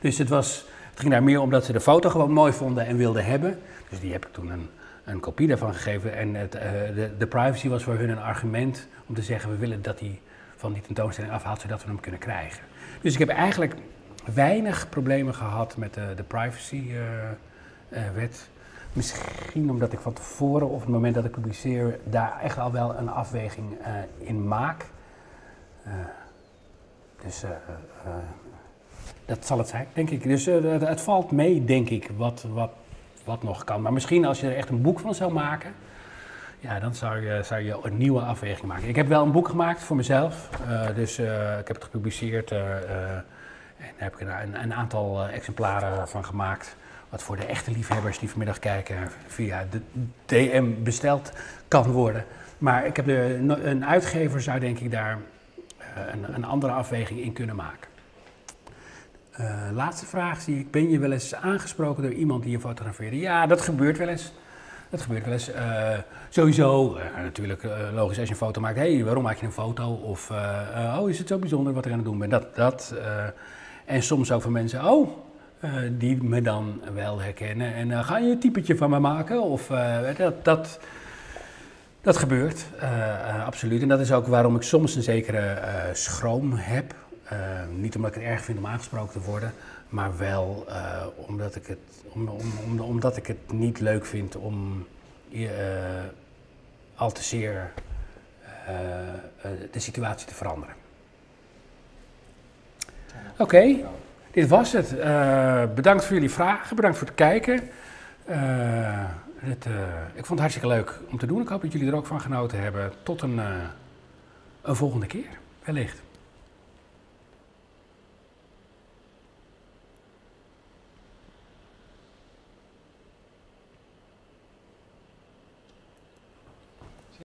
Dus het, was, het ging daar meer om dat ze de foto gewoon mooi vonden en wilden hebben. Dus die heb ik toen een, een kopie daarvan gegeven. En het, de, de privacy was voor hun een argument om te zeggen, we willen dat hij van die tentoonstelling afhaalt, zodat we hem kunnen krijgen. Dus ik heb eigenlijk weinig problemen gehad met de, de privacywet. Uh, uh, Misschien omdat ik van tevoren of het moment dat ik publiceer daar echt al wel een afweging uh, in maak. dus dat zal het zijn, denk ik. Dus het valt mee, denk ik, wat, wat, wat nog kan. Maar misschien als je er echt een boek van zou maken, ja, dan zou je, zou je een nieuwe afweging maken. Ik heb wel een boek gemaakt voor mezelf. dus ik heb het gepubliceerd en daar heb ik een, een aantal eh, exemplaren van gemaakt. Wat voor de echte liefhebbers die vanmiddag kijken via de DM besteld kan worden. Maar ik heb de, een uitgever zou denk ik daar eh, een, een andere afweging in kunnen maken. Uh, laatste vraag zie ik. Ben je wel eens aangesproken door iemand die je fotografeerde? Ja, dat gebeurt wel eens. Dat gebeurt wel eens. Sowieso, natuurlijk logisch als je een foto maakt. Hey, waarom maak je een foto? Of, oh, is het zo bijzonder wat ik aan het doen ben? Dat, dat en soms ook van mensen, oh, uh, die me dan wel herkennen. En uh, ga je een typetje van me maken? Of uh, dat, dat, dat gebeurt, absoluut. En dat is ook waarom ik soms een zekere schroom heb. niet omdat ik het erg vind om aangesproken te worden, maar wel omdat, ik het, om, om, om, omdat ik het niet leuk vind om al te zeer de situatie te veranderen. Oké, dit was het. Uh, bedankt voor jullie vragen, bedankt voor het kijken. Uh, het, uh, ik vond het hartstikke leuk om te doen. Ik hoop dat jullie er ook van genoten hebben. Tot een, een volgende keer, wellicht.